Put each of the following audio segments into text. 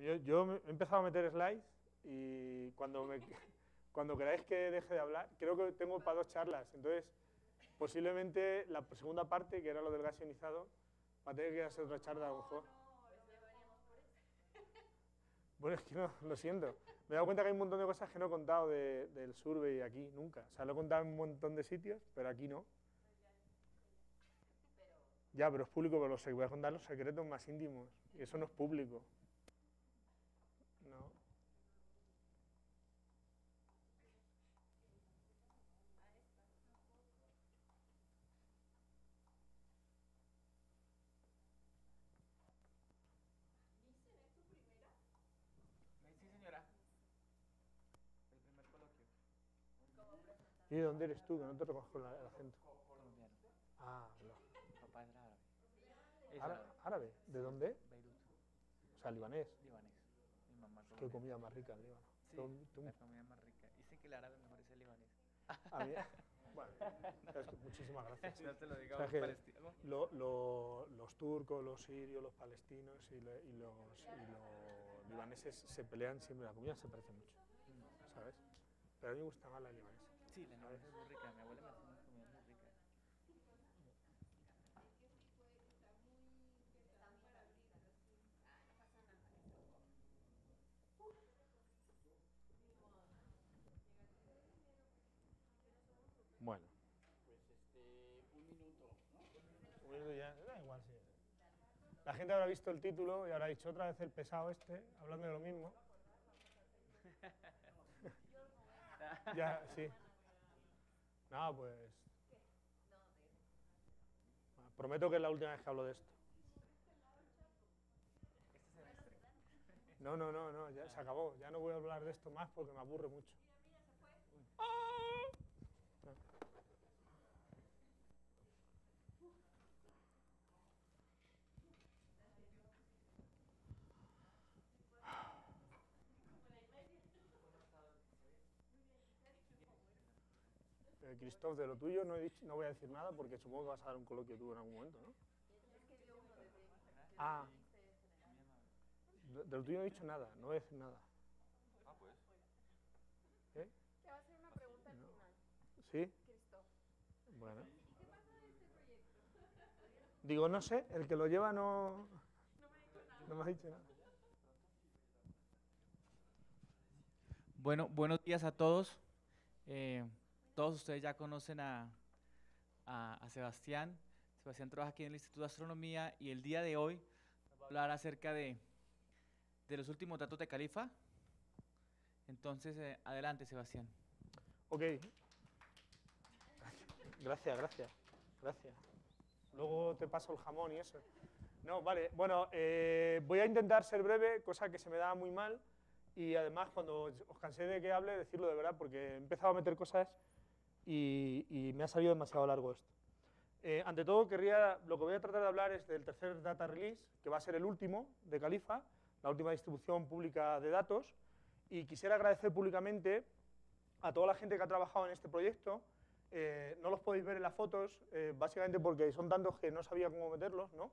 Yo, yo he empezado a meter slides y cuando, me, cuando queráis que deje de hablar, creo que tengo para dos charlas, entonces posiblemente la segunda parte, que era lo del gas ionizado, va a tener que hacer otra charla a lo mejor. Bueno, es que no, lo siento. Me he dado cuenta que hay un montón de cosas que no he contado de- del survey aquí, nunca. O sea, lo he contado en un montón de sitios, pero aquí no. Ya, pero es público, pero los, voy a contar los secretos más íntimos. Y eso no es público. No. Sí, señora. El primer coloquio. ¿Y de dónde eres tú? Que no te reconozco la- el acento. Colombiano. Ah, no. Papá era árabe. Es árabe. ¿Árabe? ¿De dónde? Beirut. O sea, libanés. Libanés. Mi mamá Qué comida más rica en Líbano. Sí, la comida más rica. Dicen que el árabe mejor es el libanés. a mí- bueno, es que muchísimas gracias. No te lo digo O sea, lo- lo- los turcos, los sirios, los palestinos y, le- y los, y los libaneses se pelean siempre, la comida se parece mucho, ¿sabes? Pero a mí me gusta más la libanesa. Sí, la libanesa es muy rica. Mi abuela me hace una comida muy rica. Bueno. Pues este, un minuto, ¿no? Un minuto ya, da igual, sí. La gente habrá visto el título y habrá dicho otra vez el pesado este, hablando de lo mismo. ya, sí. No, pues. Prometo que es la última vez que hablo de esto. No, no, no, no, ya se acabó. Ya no voy a hablar de esto más porque me aburre mucho. Christoph, de lo tuyo no, he dicho, no voy a decir nada porque supongo que vas a dar un coloquio tú en algún momento, ¿no? Ah, de, de lo tuyo no he dicho nada, no voy a decir nada. Ah, pues. ¿Eh? Te va a hacer una pregunta al No. final, ¿Sí? Cristo. Bueno. Digo, no sé, el que lo lleva no, no me ha dicho nada. Bueno, buenos días a todos. Eh, todos ustedes ya conocen a, Sebastián. Sebastián trabaja aquí en el Instituto de Astronomía y el día de hoy va a hablar acerca de, de los últimos datos de Califa. Entonces, eh, adelante, Sebastián. Ok. Gracias, gracias, gracias. Luego te paso el jamón y eso. No, vale. Bueno, eh, voy a intentar ser breve, cosa que se me da muy mal. Y además, cuando os cansé de que hable, decirlo de verdad, porque he empezado a meter cosas y, y me ha salido demasiado largo esto. Eh, ante todo, querría, lo que voy a tratar de hablar es del tercer data release, que va a ser el último de Califa, la última distribución pública de datos. Y quisiera agradecer públicamente a toda la gente que ha trabajado en este proyecto. Eh, no los podéis ver en las fotos, eh, básicamente porque son tantos que no sabía cómo meterlos. ¿no?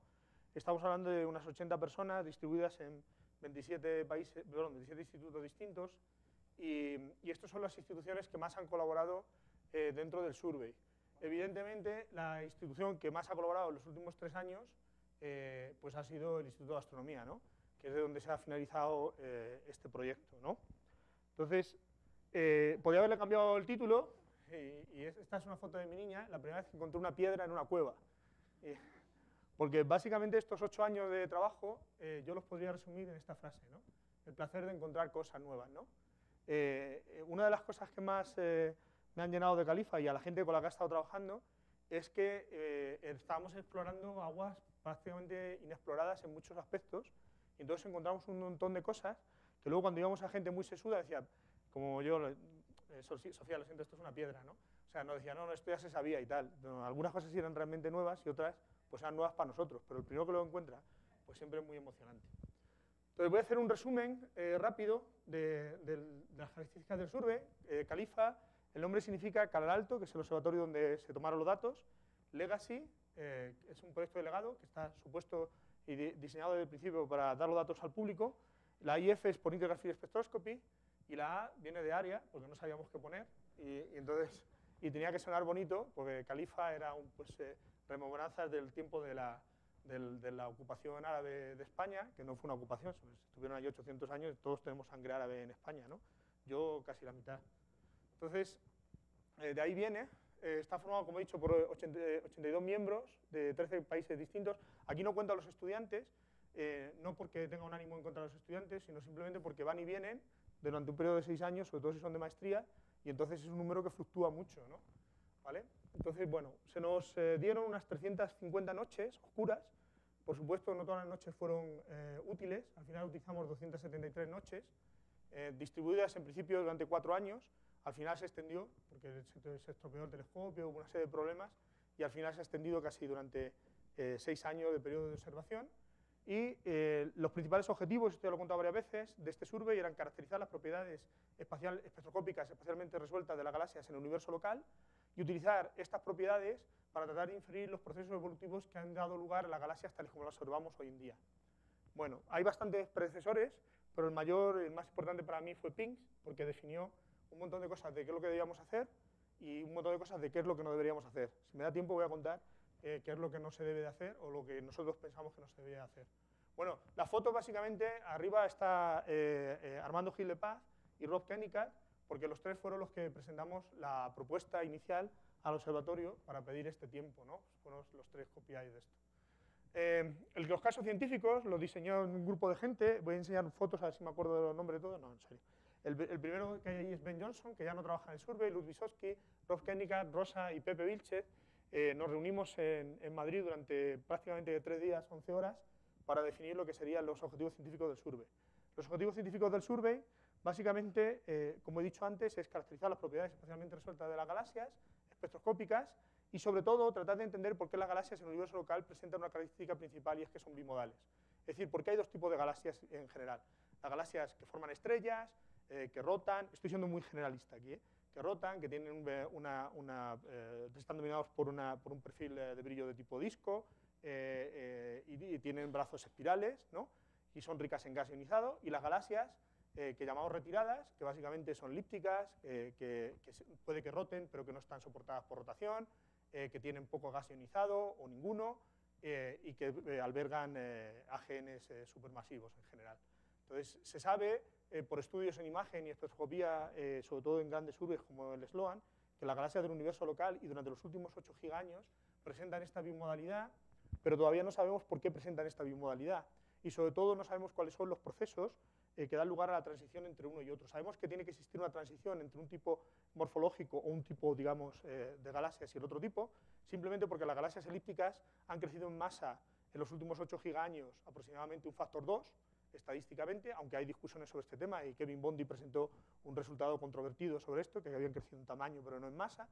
Estamos hablando de unas 80 personas distribuidas en 27, países, perdón, 27 institutos distintos. Y, y estas son las instituciones que más han colaborado eh, dentro del survey. Evidentemente, la institución que más ha colaborado en los últimos tres años eh, pues ha sido el Instituto de Astronomía, ¿no? que es de donde se ha finalizado eh, este proyecto. ¿no? Entonces, eh, podía haberle cambiado el título, y, y es- esta es una foto de mi niña, la primera vez que encontré una piedra en una cueva. Y- porque básicamente estos ocho años de trabajo eh, yo los podría resumir en esta frase, ¿no? el placer de encontrar cosas nuevas. ¿no? Eh, eh, una de las cosas que más eh, me han llenado de Califa y a la gente con la que he estado trabajando es que eh, estábamos explorando aguas prácticamente inexploradas en muchos aspectos y entonces encontramos un montón de cosas que luego cuando íbamos a gente muy sesuda decía, como yo, eh, Sofía, lo siento, esto es una piedra, ¿no? O sea, nos decía, no, no, esto ya se sabía y tal. Algunas cosas eran realmente nuevas y otras pues eran nuevas para nosotros, pero el primero que lo encuentra pues siempre es muy emocionante. Entonces voy a hacer un resumen eh, rápido de, del- de las características del survey. Eh, Califa, el nombre significa Calar Alto, que es el observatorio donde se tomaron los datos. Legacy, eh, es un proyecto de legado que está supuesto y di- diseñado desde el principio para dar los datos al público. La IF es por Field Spectroscopy y la A viene de ARIA, porque no sabíamos qué poner, y, y entonces, y tenía que sonar bonito, porque Califa era un, pues, eh, del tiempo de la, de la ocupación árabe de España, que no fue una ocupación, estuvieron allí 800 años, todos tenemos sangre árabe en España, ¿no? Yo casi la mitad. Entonces, eh, de ahí viene, eh, está formado, como he dicho, por 80 eh, 82 miembros de 13 países distintos. Aquí no cuento a los estudiantes, no porque tenga un ánimo en contra de los estudiantes, sino simplemente porque van y vienen durante un periodo de seis años, sobre todo si son de maestría, y entonces es un número que fluctúa mucho, ¿no? ¿Vale? Entonces, bueno, se nos dieron unas 350 noches oscuras. Por supuesto, no todas las noches fueron útiles. Al final utilizamos 273 noches, distribuidas en principio durante cuatro años. Al final se extendió, porque se, se estropeó el telescopio, hubo una serie de problemas, y al final se ha extendido casi durante eh, seis años de periodo de observación. Y eh, los principales objetivos, esto ya lo he contado varias veces, de este survey eran caracterizar las propiedades espacial, espectroscópicas espacialmente resueltas de las galaxias en el universo local y utilizar estas propiedades para tratar de inferir los procesos evolutivos que han dado lugar a las galaxias tal y como las observamos hoy en día. Bueno, hay bastantes predecesores, pero el mayor, el más importante para mí fue Pinks, porque definió un montón de cosas de qué es lo que debíamos hacer y un montón de cosas de qué es lo que no deberíamos hacer. Si me da tiempo voy a contar eh, qué es lo que no se debe de hacer o lo que nosotros pensamos que no se debería hacer. Bueno, la foto básicamente, arriba está eh, eh, Armando Gil de Paz y Rob Kennicott, porque los tres fueron los que presentamos la propuesta inicial al observatorio para pedir este tiempo, ¿no? Fueron los tres copiáis de esto. El, los casos científicos los diseñó un grupo de gente, voy a enseñar fotos a ver si me acuerdo de los nombres de todos, no, en serio. El, el primero que hay ahí es Ben Johnson, que ya no trabaja en el survey, Luz Wisowski, Rob Kennicott, Rosa y Pepe Vilchez. Eh, nos reunimos en, en Madrid durante prácticamente tres días, 11 horas, para definir lo que serían los objetivos científicos del survey. Los objetivos científicos del survey, básicamente, eh, como he dicho antes, es caracterizar las propiedades especialmente resueltas de las galaxias, espectroscópicas, y sobre todo tratar de entender por qué las galaxias en el universo local presentan una característica principal y es que son bimodales. Es decir, por qué hay dos tipos de galaxias en general. Las galaxias que forman estrellas, eh, que rotan, estoy siendo muy generalista aquí, ¿eh? que rotan, que tienen un, una, una, eh, están dominados por, una, por un perfil de brillo de tipo disco eh, y, y, tienen brazos espirales, ¿no? y son ricas en gas ionizado, y las galaxias eh, que llamamos retiradas, que básicamente son elípticas, eh, que, que puede que roten, pero que no están soportadas por rotación, eh, que tienen poco gas ionizado o ninguno, eh, y que eh, albergan AGNs supermasivos en general. Entonces, se sabe por estudios en imagen y espectroscopía, sobre todo en grandes urbes como el Sloan, que las galaxias del universo local y durante los últimos 8 gigaños presentan esta bimodalidad, pero todavía no sabemos por qué presentan esta bimodalidad. Y sobre todo no sabemos cuáles son los procesos eh, que dan lugar a la transición entre uno y otro. Sabemos que tiene que existir una transición entre un tipo morfológico o un tipo, digamos, eh, de galaxias y el otro tipo, simplemente porque las galaxias elípticas han crecido en masa en los últimos 8 gigaños aproximadamente un factor 2, estadísticamente, aunque hay discusiones sobre este tema y Kevin Bondi presentó un resultado controvertido sobre esto, que habían crecido en tamaño pero no en masa.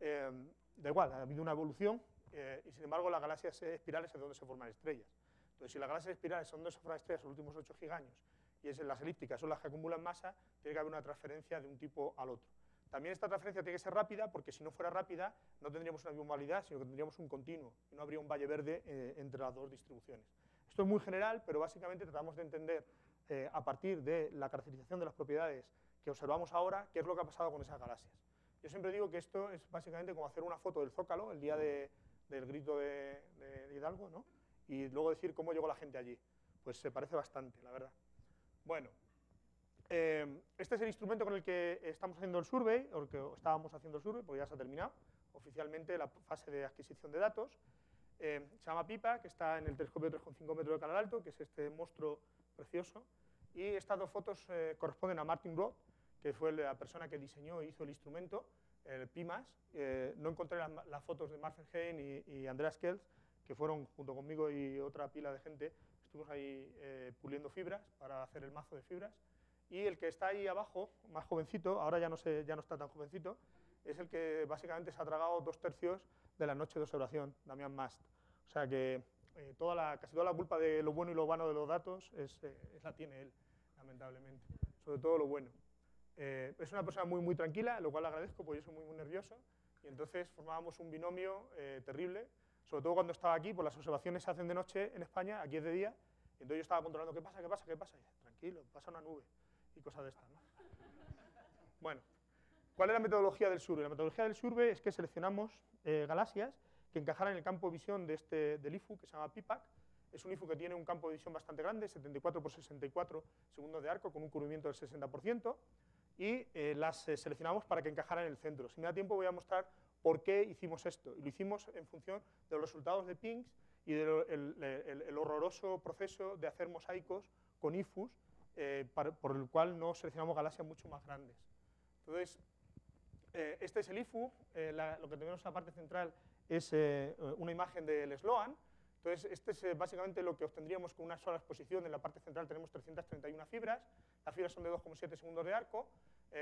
Eh, da igual, ha habido una evolución eh, y sin embargo las galaxias espirales es donde se forman estrellas. Entonces, si las galaxias espirales son donde se forman estrellas en los últimos 8 gigaños y es en las elípticas son las que acumulan masa, tiene que haber una transferencia de un tipo al otro. También esta transferencia tiene que ser rápida, porque si no fuera rápida, no tendríamos una bimodalidad, sino que tendríamos un continuo, y no habría un valle verde eh, entre las dos distribuciones. Esto es muy general, pero básicamente tratamos de entender, eh, a partir de la caracterización de las propiedades que observamos ahora, qué es lo que ha pasado con esas galaxias. Yo siempre digo que esto es básicamente como hacer una foto del Zócalo, el día de, del grito de, de Hidalgo, ¿no? y luego decir cómo llegó la gente allí. Pues se parece bastante, la verdad. Bueno, eh, este es el instrumento con el que estamos haciendo el survey, o el que estábamos haciendo el survey, porque ya se ha terminado oficialmente la fase de adquisición de datos. Eh, se llama PIPA, que está en el telescopio 3,5 metros de canal alto, que es este monstruo precioso. Y estas dos fotos eh, corresponden a Martin Roth, que fue la persona que diseñó e hizo el instrumento, el PIMAS. Eh, no encontré las la fotos de Marfenheim y, y Andreas Kelz, que fueron junto conmigo y otra pila de gente, estuvimos ahí eh, puliendo fibras para hacer el mazo de fibras. Y el que está ahí abajo, más jovencito, ahora ya no, sé, ya no está tan jovencito, es el que básicamente se ha tragado dos tercios de la noche de observación, Damián Mast. O sea que eh, toda la, casi toda la culpa de lo bueno y lo vano de los datos es, eh, la tiene él, lamentablemente. Sobre todo lo bueno. Eh, es una persona muy, muy tranquila, lo cual agradezco, porque yo soy muy, muy nervioso. Y entonces formábamos un binomio terrible, sobre todo cuando estaba aquí, pues las observaciones se hacen de noche en España, aquí es de día, y entonces yo estaba controlando qué pasa, qué pasa, qué pasa, y tranquilo, pasa una nube y cosas de estas. ¿no? Bueno, ¿cuál es la metodología del survey? La metodología del survey es que seleccionamos eh, galaxias que encajaran en el campo de visión de este, del IFU, que se llama PIPAC. Es un IFU que tiene un campo de visión bastante grande, 74 por 64 segundos de arco, con un cubrimiento del 60%, y eh, las eh, seleccionamos para que encajaran en el centro. Si me da tiempo voy a mostrar por qué hicimos esto. Y lo hicimos en función de los resultados de PINGS y del el, el- el horroroso proceso de hacer mosaicos con IFUs, eh, par- por el cual no seleccionamos galaxias mucho más grandes. Entonces, eh, este es el IFU, eh, lo que tenemos en la parte central es eh, una imagen del Sloan. Entonces, este es básicamente lo que obtendríamos con una sola exposición. En la parte central tenemos 331 fibras, las fibras son de 2,7 segundos de arco.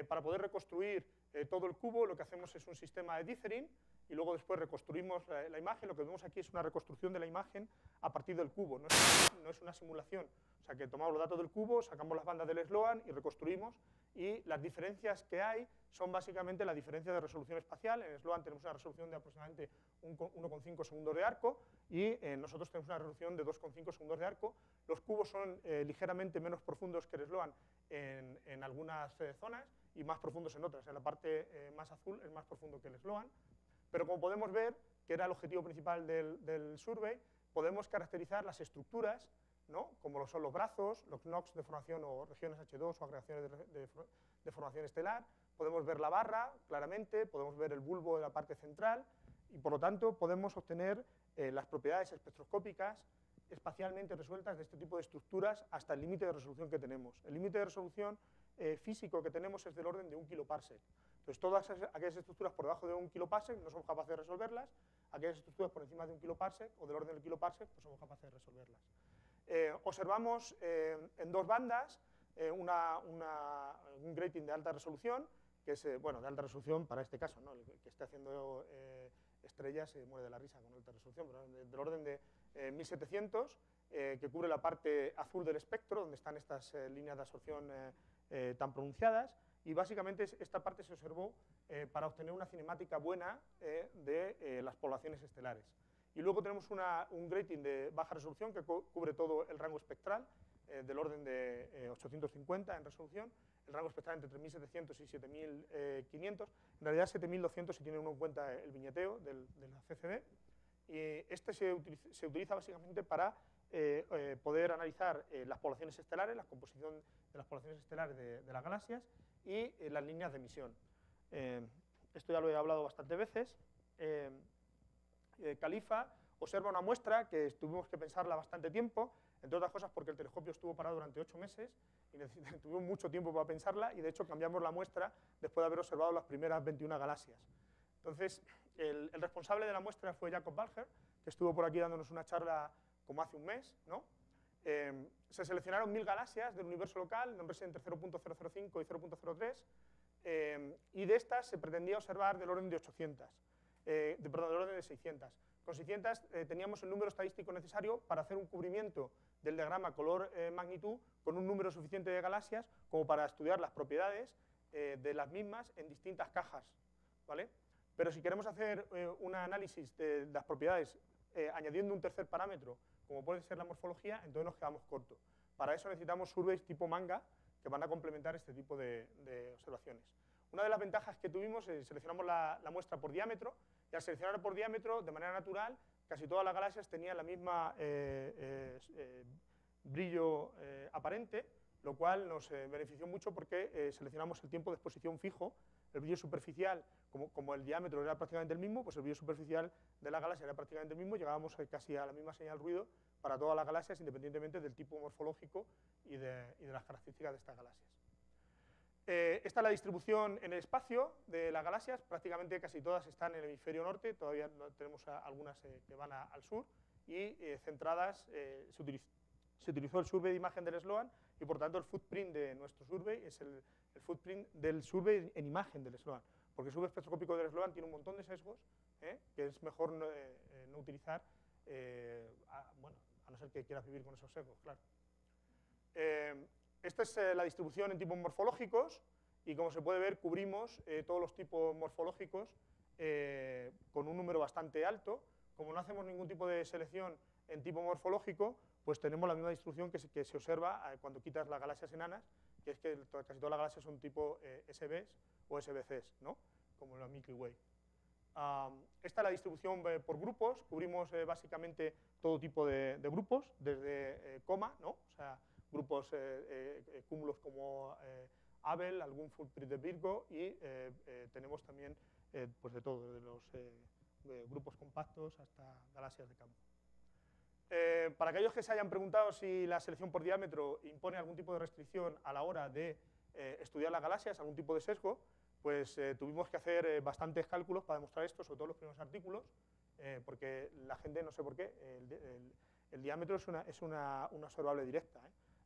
Para poder reconstruir todo el cubo, lo que hacemos es un sistema de dithering y luego después reconstruimos la, la imagen. Lo que vemos aquí es una reconstrucción de la imagen a partir del cubo, no es, no es una simulación. O sea, que tomamos los datos del cubo, sacamos las bandas del Sloan y reconstruimos. Y las diferencias que hay son básicamente la diferencia de resolución espacial. En Sloan tenemos una resolución de aproximadamente un co- 1,5 segundos de arco y eh, nosotros tenemos una resolución de 2,5 segundos de arco. Los cubos son eh, ligeramente menos profundos que el Sloan en, en algunas eh, zonas y más profundos en otras. En la parte eh, más azul es más profundo que el Sloan. Pero como podemos ver, que era el objetivo principal del survey, podemos caracterizar las estructuras, ¿no? como lo son los brazos, los knocks de formación o regiones H2 o agregaciones de, de for- de formación estelar. Podemos ver la barra claramente, podemos ver el bulbo de la parte central y por lo tanto podemos obtener eh, las propiedades espectroscópicas espacialmente resueltas de este tipo de estructuras hasta el límite de resolución que tenemos. El límite de resolución eh, físico que tenemos es del orden de un kiloparsec. Entonces, todas aquellas estructuras por debajo de un kiloparsec no somos capaces de resolverlas, aquellas estructuras por encima de un kiloparsec o del orden del kiloparsec, pues somos capaces de resolverlas. Eh, observamos eh, en dos bandas eh, un grating de alta resolución, que es, bueno, de alta resolución para este caso, el que esté haciendo estrellas se muere de la risa con alta resolución, pero de- del orden de eh, 1700, eh, que cubre la parte azul del espectro, donde están estas líneas de absorción tan pronunciadas, y básicamente es- esta parte se observó para obtener una cinemática buena de las poblaciones estelares. Y luego tenemos una- un grating de baja resolución que cu- cubre todo el rango espectral, eh, del orden de eh, 850 en resolución, el rango espectral entre 3700 y 7500, en realidad 7200 si tiene uno en cuenta el viñeteo del, de la CCD, y este se utiliza, se utiliza básicamente para eh, eh, poder analizar eh, las poblaciones estelares, la composición de las poblaciones estelares de, de las galaxias y eh, las líneas de emisión. Eh, esto ya lo he hablado bastantes veces. Eh, Califa observa una muestra que tuvimos que pensarla bastante tiempo, entre otras cosas porque el telescopio estuvo parado durante ocho meses y tuvimos mucho tiempo para pensarla y de hecho cambiamos la muestra después de haber observado las primeras 21 galaxias. Entonces, el, responsable de la muestra fue Jacob Balger, que estuvo por aquí dándonos una charla como hace un mes. ¿no? Eh, se seleccionaron mil galaxias del universo local, nombres entre 0.005 y 0.03, eh, y de estas se pretendía observar del orden de 800, eh, de, perdón, del orden de 600. Con 600 eh, teníamos el número estadístico necesario para hacer un cubrimiento del diagrama color-magnitud con un número suficiente de galaxias como para estudiar las propiedades eh, de las mismas en distintas cajas. ¿vale? Pero si queremos hacer eh, un análisis de las propiedades eh, añadiendo un tercer parámetro, como puede ser la morfología, entonces nos quedamos cortos. Para eso necesitamos surveys tipo manga que van a complementar este tipo de, de observaciones. Una de las ventajas que tuvimos es seleccionamos la, la muestra por diámetro y al seleccionar por diámetro, de manera natural, casi todas las galaxias tenían la misma eh, eh, eh, brillo aparente, lo cual nos benefició mucho porque seleccionamos el tiempo de exposición fijo, el brillo superficial, como, como el diámetro era prácticamente el mismo, pues el brillo superficial de la galaxia era prácticamente el mismo, llegábamos casi a la misma señal ruido para todas las galaxias, independientemente del tipo morfológico y de, y de las características de estas galaxias. Eh, esta es la distribución en el espacio de las galaxias, prácticamente casi todas están en el hemisferio norte, todavía no tenemos algunas eh, que van al sur, y eh, centradas, se, utiliz- se utilizó el survey de imagen del Sloan, y por tanto el footprint de nuestro survey es el, footprint del survey en imagen del Sloan, porque el survey espectroscópico del Sloan tiene un montón de sesgos que es mejor no, utilizar, bueno, a no ser que quieras vivir con esos sesgos, claro. Esta es eh, la distribución en tipos morfológicos y como se puede ver cubrimos eh, todos los tipos morfológicos eh, con un número bastante alto. Como no hacemos ningún tipo de selección en tipo morfológico, pues tenemos la misma distribución que se, observa cuando quitas las galaxias enanas, que es que to- casi todas las galaxias son tipo SBs o SBCs, ¿no? como la Milky Way. Esta es la distribución por grupos, cubrimos básicamente todo tipo de, grupos, desde coma, ¿no? o sea, grupos, eh, eh, eh, cúmulos como Abel, algún footprint de Virgo y tenemos también pues de todo, desde los de grupos compactos hasta galaxias de campo. Eh, para aquellos que se hayan preguntado si la selección por diámetro impone algún tipo de restricción a la hora de eh, estudiar las galaxias, algún tipo de sesgo, pues eh, tuvimos que hacer bastantes cálculos para demostrar esto, sobre todo los primeros artículos, porque la gente, no sé por qué, el, el- el diámetro es una, es una, una observable directa.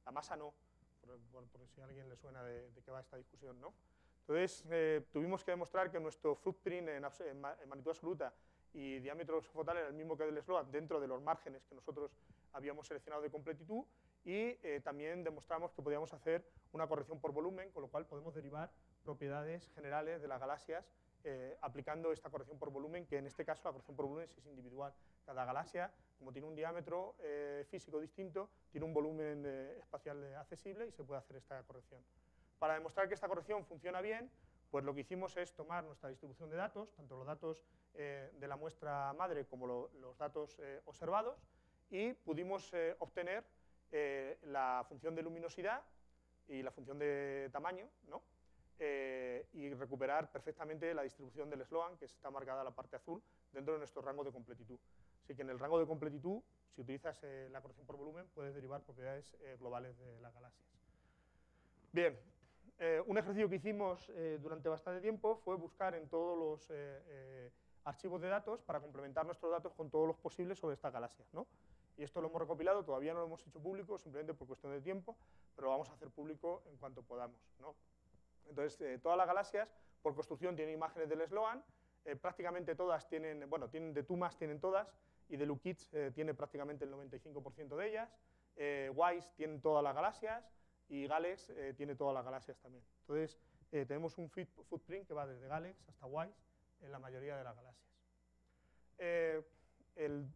La masa no, por, si a alguien le suena de, qué va esta discusión. ¿no? Entonces, eh, tuvimos que demostrar que nuestro footprint en, magnitud absoluta y diámetro fotal era el mismo que el SLOAD dentro de los márgenes que nosotros habíamos seleccionado de completitud y eh, también demostramos que podíamos hacer una corrección por volumen, con lo cual podemos derivar propiedades generales de las galaxias eh, aplicando esta corrección por volumen, que en este caso la corrección por volumen es individual. Cada galaxia, como tiene un diámetro eh, físico distinto, tiene un volumen eh, espacial accesible y se puede hacer esta corrección. Para demostrar que esta corrección funciona bien, pues lo que hicimos es tomar nuestra distribución de datos, tanto los datos de la muestra madre como lo- los datos observados, y pudimos obtener la función de luminosidad y la función de tamaño, ¿no? Eh, y recuperar perfectamente la distribución del Sloan, que está marcada en la parte azul, dentro de nuestro rango de completitud. Así que en el rango de completitud, si utilizas eh, la corrección por volumen, puedes derivar propiedades eh, globales de las galaxias. Bien, eh, un ejercicio que hicimos durante bastante tiempo fue buscar en todos los archivos de datos para complementar nuestros datos con todos los posibles sobre estas galaxias. ¿no? Y esto lo hemos recopilado, todavía no lo hemos hecho público, simplemente por cuestión de tiempo, pero lo vamos a hacer público en cuanto podamos. ¿no? Entonces, eh, todas las galaxias, por construcción, tienen imágenes del Sloan, eh, prácticamente todas tienen, bueno, tienen de Tumas tienen todas, y de Lukic eh, tiene prácticamente el 95% de ellas, eh, WISE tienen todas las galaxias, y Galex eh, tiene todas las galaxias también. Entonces, tenemos un footprint que va desde Galex hasta WISE en la mayoría de las galaxias. El-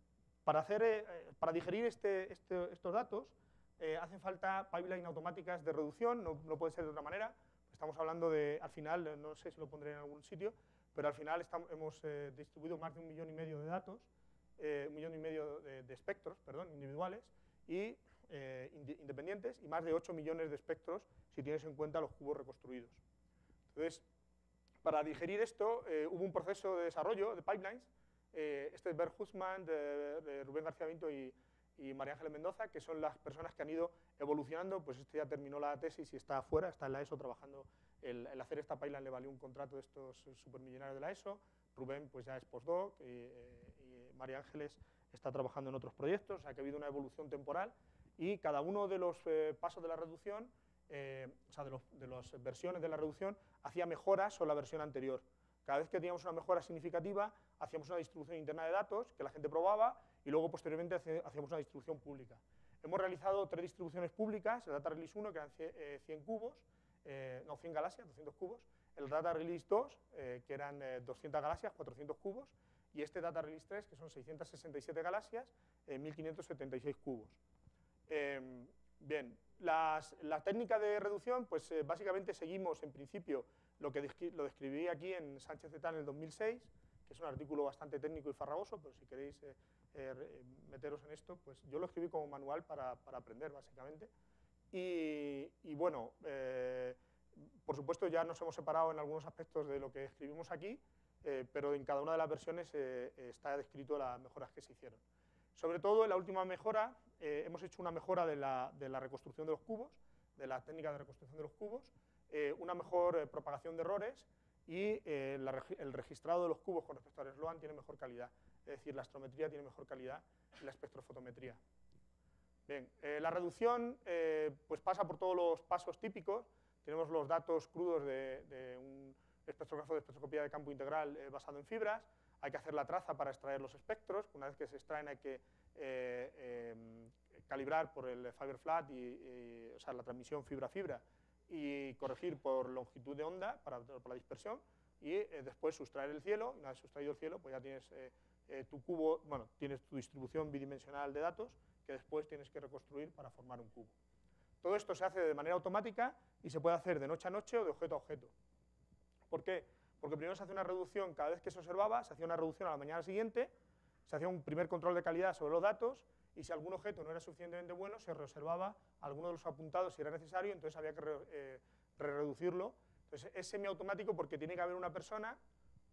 para, hacer, para digerir este- este- estos datos, eh, hacen falta pipeline automáticas de reducción, no, no puede ser de otra manera. Estamos hablando de, al final, eh, no sé si lo pondré en algún sitio, pero al final hemos eh, distribuido más de un millón y medio de datos, eh, un millón y medio de, espectros, perdón, individuales, y inde- independientes, y más de 8 millones de espectros si tienes en cuenta los cubos reconstruidos. Entonces, para digerir esto, hubo un proceso de desarrollo de pipelines. este es Bert Husman, de Rubén García Vinto y, y María Ángeles Mendoza, que son las personas que han ido evolucionando. Pues este ya terminó la tesis y está afuera, está en la ESO trabajando. El, hacer esta pipeline le valió un contrato de estos supermillonarios de la ESO. Rubén pues ya es postdoc y, eh, y María Ángeles está trabajando en otros proyectos, o sea que ha habido una evolución temporal y cada uno de los eh, pasos de la reducción, eh, o sea, de, los- de las versiones de la reducción, hacía mejoras sobre la versión anterior. Cada vez que teníamos una mejora significativa, hacíamos una distribución interna de datos que la gente probaba y luego posteriormente hacíamos una distribución pública. Hemos realizado tres distribuciones públicas, el Data Release 1, que eran 100, eh, 100 cubos, eh, no, 100 galaxias, 200 cubos, el Data Release 2, eh, que eran eh, 200 galaxias, 400 cubos, y este Data Release 3, que son 667 galaxias, eh, 1576 cubos. Eh, bien, las- la técnica de reducción, pues eh, básicamente seguimos en principio lo que descri- lo describí aquí en Sánchez et en el 2006, que es un artículo bastante técnico y farragoso, pero si queréis eh, meteros en esto, pues yo lo escribí como manual para, para aprender, básicamente. Y, bueno, eh, por supuesto ya nos hemos separado en algunos aspectos de lo que escribimos aquí, eh, pero en cada una de las versiones está descrito las mejoras que se hicieron. Sobre todo en la última mejora hemos hecho una mejora de la, de la reconstrucción de los cubos, de la técnica de reconstrucción de los cubos, una mejor propagación de errores y el registrado de los cubos con respecto al SLOAN tiene mejor calidad. Es decir, la astrometría tiene mejor calidad y la espectrofotometría. Bien, eh, la reducción eh, pues pasa por todos los pasos típicos. Tenemos los datos crudos de, de un espectrógrafo de espectroscopía de campo integral eh, basado en fibras. Hay que hacer la traza para extraer los espectros. Una vez que se extraen hay que calibrar por el fiber flat, y, o sea, la transmisión fibra-fibra, y corregir por longitud de onda para, para la dispersión. Y después sustraer el cielo. Una vez sustraído el cielo, pues ya tienes eh, tu cubo, bueno, tienes tu distribución bidimensional de datos que después tienes que reconstruir para formar un cubo. Todo esto se hace de manera automática y se puede hacer de noche a noche o de objeto a objeto. ¿Por qué? Porque primero se hace una reducción cada vez que se observaba, se hacía una reducción a la mañana siguiente, se hacía un primer control de calidad sobre los datos y si algún objeto no era suficientemente bueno, se reservaba alguno de los apuntados si era necesario, entonces había que re, eh, reducirlo. Entonces es semiautomático porque tiene que haber una persona,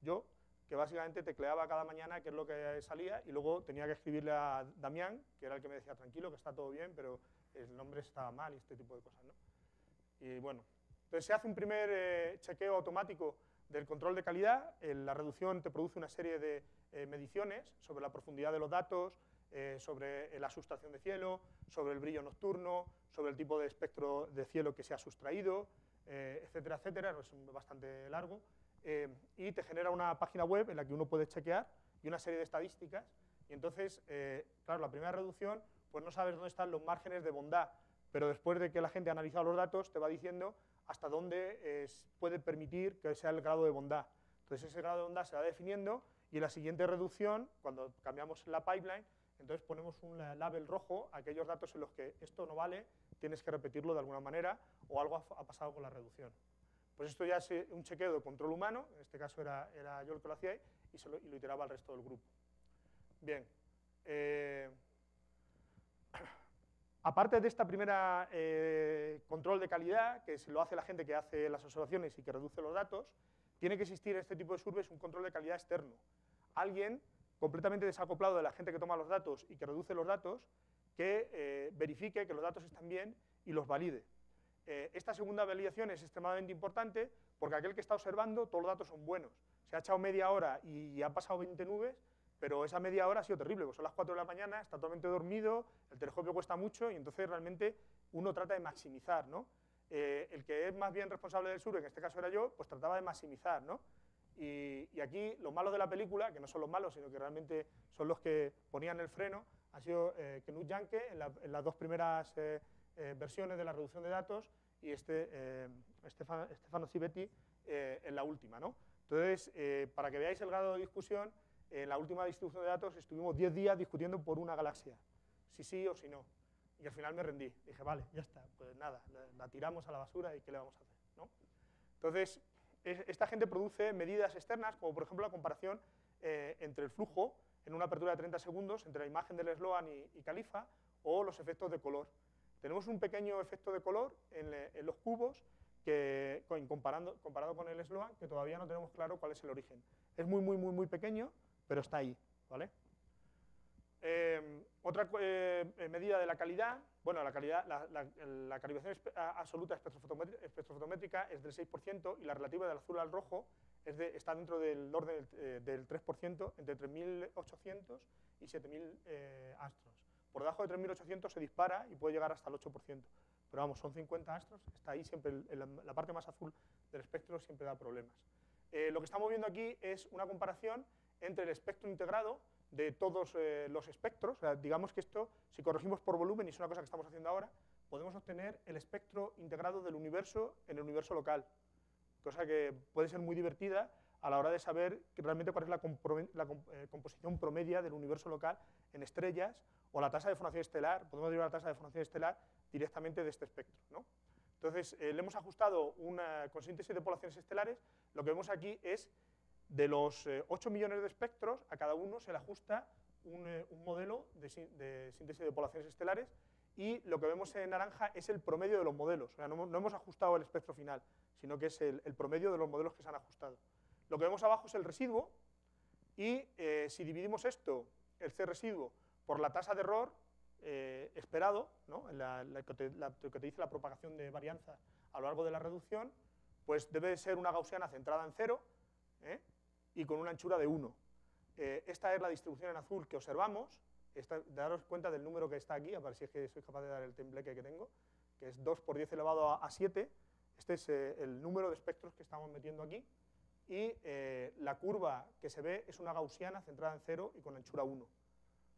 yo, que básicamente tecleaba cada mañana qué es lo que salía y luego tenía que escribirle a Damián, que era el que me decía, tranquilo, que está todo bien, pero el nombre estaba mal y este tipo de cosas. ¿no? Y bueno, entonces se hace un primer eh, chequeo automático del control de calidad, la reducción te produce una serie de eh, mediciones sobre la profundidad de los datos, eh, sobre la sustracción de cielo, sobre el brillo nocturno, sobre el tipo de espectro de cielo que se ha sustraído, etcétera, etcétera, es bastante largo, y te genera una página web en la que uno puede chequear y una serie de estadísticas, y entonces, claro, la primera reducción pues no sabes dónde están los márgenes de bondad, pero después de que la gente ha analizado los datos, te va diciendo hasta dónde puede permitir que sea el grado de bondad. Entonces ese grado de bondad se va definiendo y en la siguiente reducción, cuando cambiamos la pipeline, entonces ponemos un label rojo a aquellos datos en los que esto no vale, tienes que repetirlo de alguna manera o algo ha, pasado con la reducción. Pues esto ya es un chequeo de control humano, en este caso era, yo el que lo hacía y, lo, y lo iteraba al resto del grupo. Bien. Eh, Aparte de esta primera eh, control de calidad, que se lo hace la gente que hace las observaciones y que reduce los datos, tiene que existir en este tipo de surveys un control de calidad externo. Alguien completamente desacoplado de la gente que toma los datos y que reduce los datos, que eh, verifique que los datos están bien y los valide. Eh, esta segunda validación es extremadamente importante porque aquel que está observando, todos los datos son buenos. Se ha echado media hora y ha pasado 20 nubes, pero esa media hora ha sido terrible, porque son las 4 de la mañana, está totalmente dormido, el telescopio cuesta mucho y entonces realmente uno trata de maximizar, ¿no? Eh, el que es más bien responsable del sur, en este caso era yo, pues trataba de maximizar, ¿no? Y, aquí los malos de la película, que no son los malos, sino que realmente son los que ponían el freno, ha sido eh, Knut Janke en, las dos primeras eh, eh, versiones de la reducción de datos y este, Stefano, Stefano Civetti en la última, ¿no? Entonces, para que veáis el grado de discusión, en la última distribución de datos estuvimos 10 días discutiendo por una galaxia, si sí o si no. Y al final me rendí. Dije, vale, ya está, pues nada, la, tiramos a la basura y ¿qué le vamos a hacer? ¿no? Entonces, esta gente produce medidas externas, como por ejemplo la comparación eh, entre el flujo en una apertura de 30 segundos entre la imagen del Sloan y, Califa o los efectos de color. Tenemos un pequeño efecto de color en, los cubos comparado con el Sloan que todavía no tenemos claro cuál es el origen. Es muy, muy, muy, muy pequeño, pero está ahí, ¿vale? Eh, otra eh, eh, medida de la calidad, bueno, la calibración absoluta espectrofotométrica es del 6% y la relativa del azul al rojo está dentro del orden del, 3%, entre 3.800 y 7.000 astros. Por debajo de 3.800 se dispara y puede llegar hasta el 8%. Pero vamos, son 50 astros, está ahí siempre, la parte más azul del espectro siempre da problemas. lo que estamos viendo aquí es una comparación entre el espectro integrado de todos eh, los espectros. digamos que esto, si corregimos por volumen, y es una cosa que estamos haciendo ahora, podemos obtener el espectro integrado del universo en el universo local, cosa que puede ser muy divertida a la hora de saber realmente cuál es la, eh, composición promedia del universo local en estrellas o la tasa de formación estelar, podemos derivar la tasa de formación estelar directamente de este espectro. ¿no? Entonces, eh, le hemos ajustado una, con síntesis de poblaciones estelares, lo que vemos aquí es de los 8 eh, millones de espectros, a cada uno se le ajusta un, eh, modelo de, síntesis de poblaciones estelares y lo que vemos en naranja es el promedio de los modelos. O sea, no, hemos ajustado el espectro final, sino que es el, promedio de los modelos que se han ajustado. Lo que vemos abajo es el residuo y eh, si dividimos esto, el C residuo, por la tasa de error esperado, ¿no? la, que te, dice la propagación de varianza a lo largo de la reducción, pues debe ser una gaussiana centrada en cero, ¿eh? y con una anchura de 1. Eh, esta es la distribución en azul que observamos. daros cuenta del número que está aquí, a ver si es que soy capaz de dar el tembleque que tengo, que es 2 por 10 elevado a, 7. Este es eh, el número de espectros que estamos metiendo aquí. Y eh, la curva que se ve es una gaussiana centrada en 0 y con anchura 1.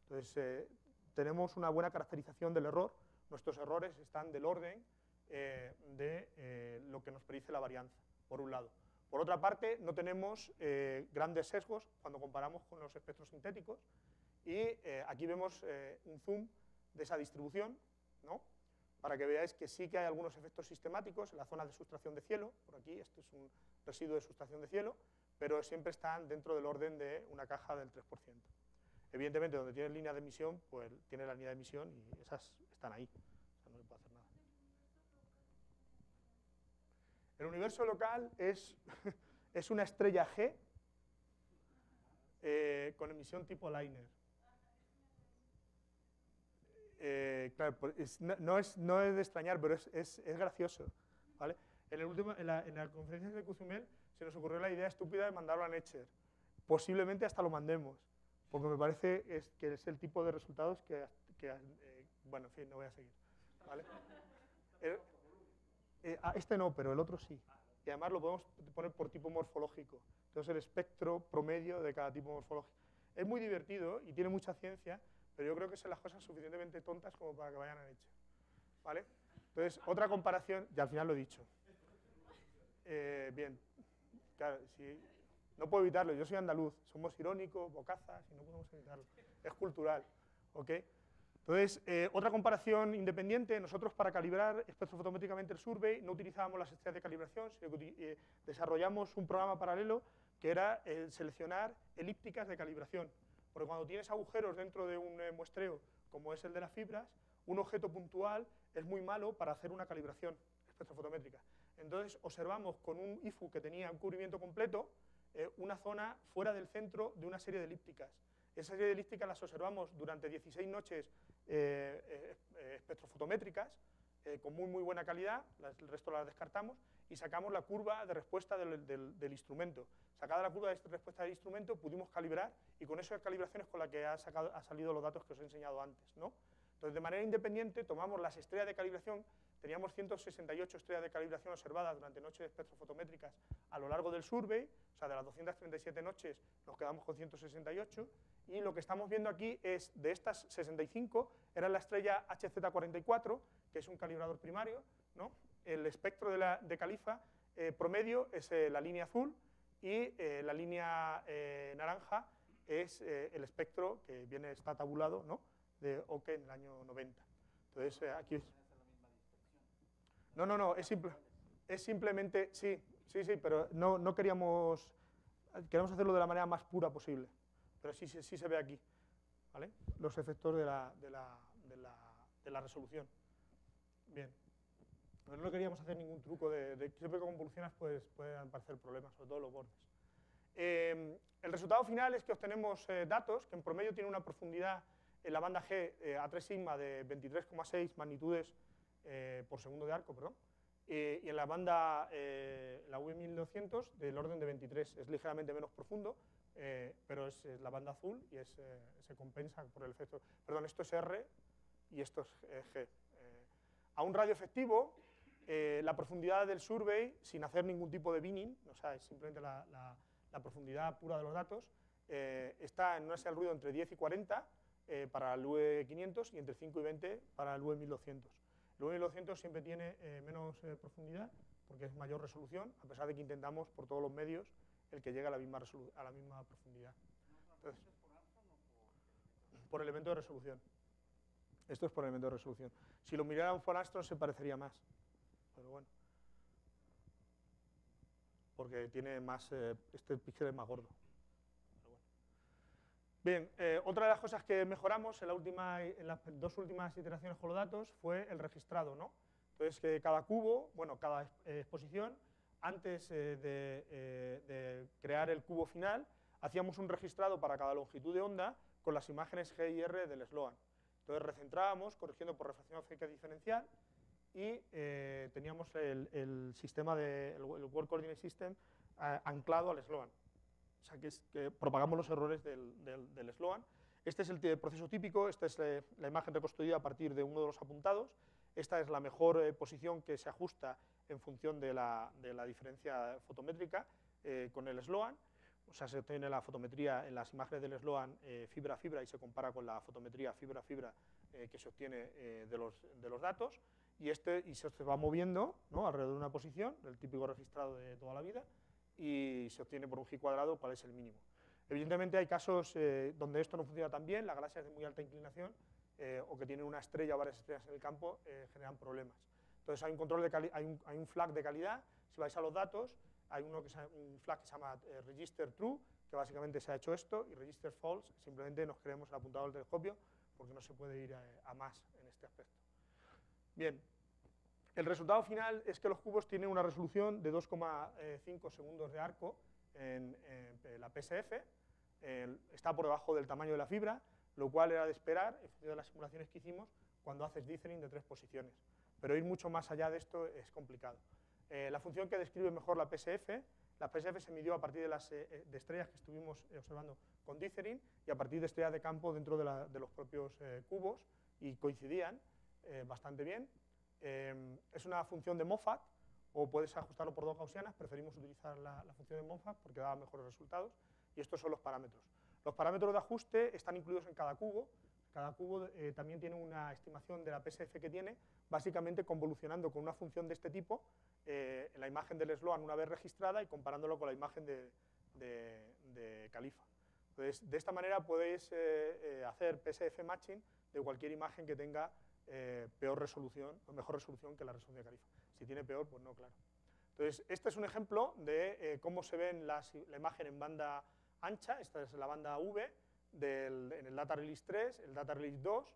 Entonces, tenemos una buena caracterización del error. Nuestros errores están del orden de lo que nos predice la varianza, por un lado. Por otra parte, no tenemos eh, grandes sesgos cuando comparamos con los espectros sintéticos y eh, aquí vemos eh, un zoom de esa distribución, ¿no? para que veáis que sí que hay algunos efectos sistemáticos en la zona de sustracción de cielo, por aquí, esto es un residuo de sustracción de cielo, pero siempre están dentro del orden de una caja del 3%. Evidentemente, donde tiene línea de emisión, pues tiene la línea de emisión y esas están ahí, o sea, no le puedo hacer nada. El universo local es, es una estrella G eh, con emisión tipo Liner. Eh, claro, pues, es- no, no es, no es de extrañar, pero es, es- es gracioso. ¿vale? En, el último, en, la, en la conferencia de Cozumel se nos ocurrió la idea estúpida de mandarlo a Nature. Posiblemente hasta lo mandemos, porque me parece es, que es el tipo de resultados que, que, eh, bueno, en fin, no voy a seguir. ¿vale? Eh, ah, este no, pero el otro sí. Y además lo podemos poner por tipo morfológico. Entonces el espectro promedio de cada tipo morfológico. Es muy divertido y tiene mucha ciencia, pero yo creo que son las cosas suficientemente tontas como para que vayan a Nature. ¿Vale? Entonces, otra comparación, y al final lo he dicho. Eh, bien, claro, si, no puedo evitarlo, yo soy andaluz, somos irónicos, bocazas, y no podemos evitarlo. Es cultural, ¿ok? Entonces, eh, otra comparación independiente, nosotros para calibrar espectrofotométricamente el survey no utilizábamos las estrellas de calibración, sino que eh, desarrollamos un programa paralelo que era el seleccionar elípticas de calibración. Porque cuando tienes agujeros dentro de un eh, muestreo, como es el de las fibras, un objeto puntual es muy malo para hacer una calibración espectrofotométrica. Entonces, observamos con un IFU que tenía un cubrimiento completo, eh, una zona fuera del centro de una serie de elípticas. Esa serie de elípticas las observamos durante 16 noches eh, eh, espectrofotométricas, con muy, muy buena calidad, el resto las descartamos, y sacamos la curva de respuesta del, instrumento. Sacada la curva de respuesta del instrumento, pudimos calibrar, y con esas calibraciones con las que ha, ha salido los datos que os he enseñado antes. ¿no? Entonces, de manera independiente, tomamos las estrellas de calibración, teníamos 168 estrellas de calibración observadas durante noches espectrofotométricas a lo largo del survey, o sea, de las 237 noches nos quedamos con 168, y lo que estamos viendo aquí es, de estas 65, era la estrella HZ44, que es un calibrador primario, ¿no? El espectro de, la, de califa eh, promedio es eh, la línea azul y eh, la línea eh, naranja es eh, el espectro que viene, está tabulado, ¿no? De Oke en el año 90. Entonces, aquí es... No, no, no, es, simple, es simplemente, sí, sí, sí, pero no, no queríamos, queremos hacerlo de la manera más pura posible, pero sí, sí, sí se ve aquí, ¿vale? Los efectos de la, de la, de la, resolución. Bien. Pero no queríamos hacer ningún truco de, siempre con convoluciones pues, pueden aparecer problemas, sobre todo los bordes. Eh, el resultado final es que obtenemos eh, datos que en promedio tienen una profundidad en la banda G eh, a 3 sigma de 23,6 magnitudes eh, por segundo de arco, perdón, eh, y en la banda, eh, la V1200, del orden de 23, es ligeramente menos profundo, eh, pero es, es la banda azul y es, eh, se compensa por el efecto. Perdón, esto es R y esto es G. A un radio efectivo, la profundidad del survey, sin hacer ningún tipo de binning, o sea, es simplemente la, la- la profundidad pura de los datos, está en una ruido entre 10 y 40 eh, para el V500 y entre 5 y 20 para el V1200. El V1200 siempre tiene eh, menos eh, profundidad porque es mayor resolución, a pesar de que intentamos por todos los medios el que llegue a la misma, a la misma profundidad. Entonces, por elemento de resolución. Esto es por elemento de resolución. Si lo miráramos por Armstrong se parecería más, pero bueno. Porque tiene más, eh, este píxel es más gordo. Bien, eh, otra de las cosas que mejoramos en, la última, las dos últimas iteraciones con los datos fue el registrado, ¿no? Entonces, que cada cubo, bueno, cada eh, exposición, antes eh, de, crear el cubo final, hacíamos un registrado para cada longitud de onda con las imágenes G y R del Sloan. Entonces recentrábamos, corrigiendo por refracción óptica diferencial, y teníamos el, sistema de, el, World Coordinate System anclado al Sloan. Sea, que, es, que propagamos los errores del, del, del Sloan. Este es el proceso típico, esta es eh, la imagen reconstruida a partir de uno de los apuntados. Esta es la mejor eh, posición que se ajusta en función de la, de la diferencia fotométrica eh, con el Sloan. O sea, se obtiene la fotometría en las imágenes del Sloan eh, fibra a fibra y se compara con la fotometría fibra a fibra eh, que se obtiene eh, de, los, de los datos. Y, este, y se va moviendo ¿no? alrededor de una posición, el típico registrado de toda la vida, y se obtiene por un G cuadrado cuál es el mínimo. Evidentemente hay casos eh, donde esto no funciona tan bien, la galaxia es de muy alta inclinación eh, o que tienen una estrella o varias estrellas en el campo, eh, generan problemas. Entonces hay un, control de hay, un, hay un flag de calidad, si vais a los datos, hay uno que un flag que se llama eh, register true, que básicamente se ha hecho esto, y register false, simplemente nos creemos el apuntado del telescopio, porque no se puede ir a, a más en este aspecto. Bien, el resultado final es que los cubos tienen una resolución de 2,5 segundos de arco en, la PSF, está por debajo del tamaño de la fibra, lo cual era de esperar, en función de las simulaciones que hicimos, cuando haces dithering de tres posiciones. Pero ir mucho más allá de esto es complicado. Eh, la función que describe mejor la PSF, la PSF se midió a partir de las eh, eh, estrellas que estuvimos observando con dithering y a partir de estrellas de campo dentro de, los propios cubos y coincidían bastante bien. Eh, es una función de Moffat o puedes ajustarlo por dos gaussianas, preferimos utilizar la, función de Moffat porque da mejores resultados y estos son los parámetros. Los parámetros de ajuste están incluidos en cada cubo, cada cubo eh, también tiene una estimación de la PSF que tiene, básicamente convolucionando con una función de este tipo eh, la imagen del Sloan una vez registrada y comparándolo con la imagen de, de- de Califa. De esta manera podéis eh, eh, hacer PSF matching de cualquier imagen que tenga eh, peor resolución o mejor resolución que la resolución de Califa. Si tiene peor, pues no, claro. Entonces, este es un ejemplo de eh, cómo se ve la imagen en banda ancha, esta es la banda V, del, en el Data Release 3, el Data Release 2,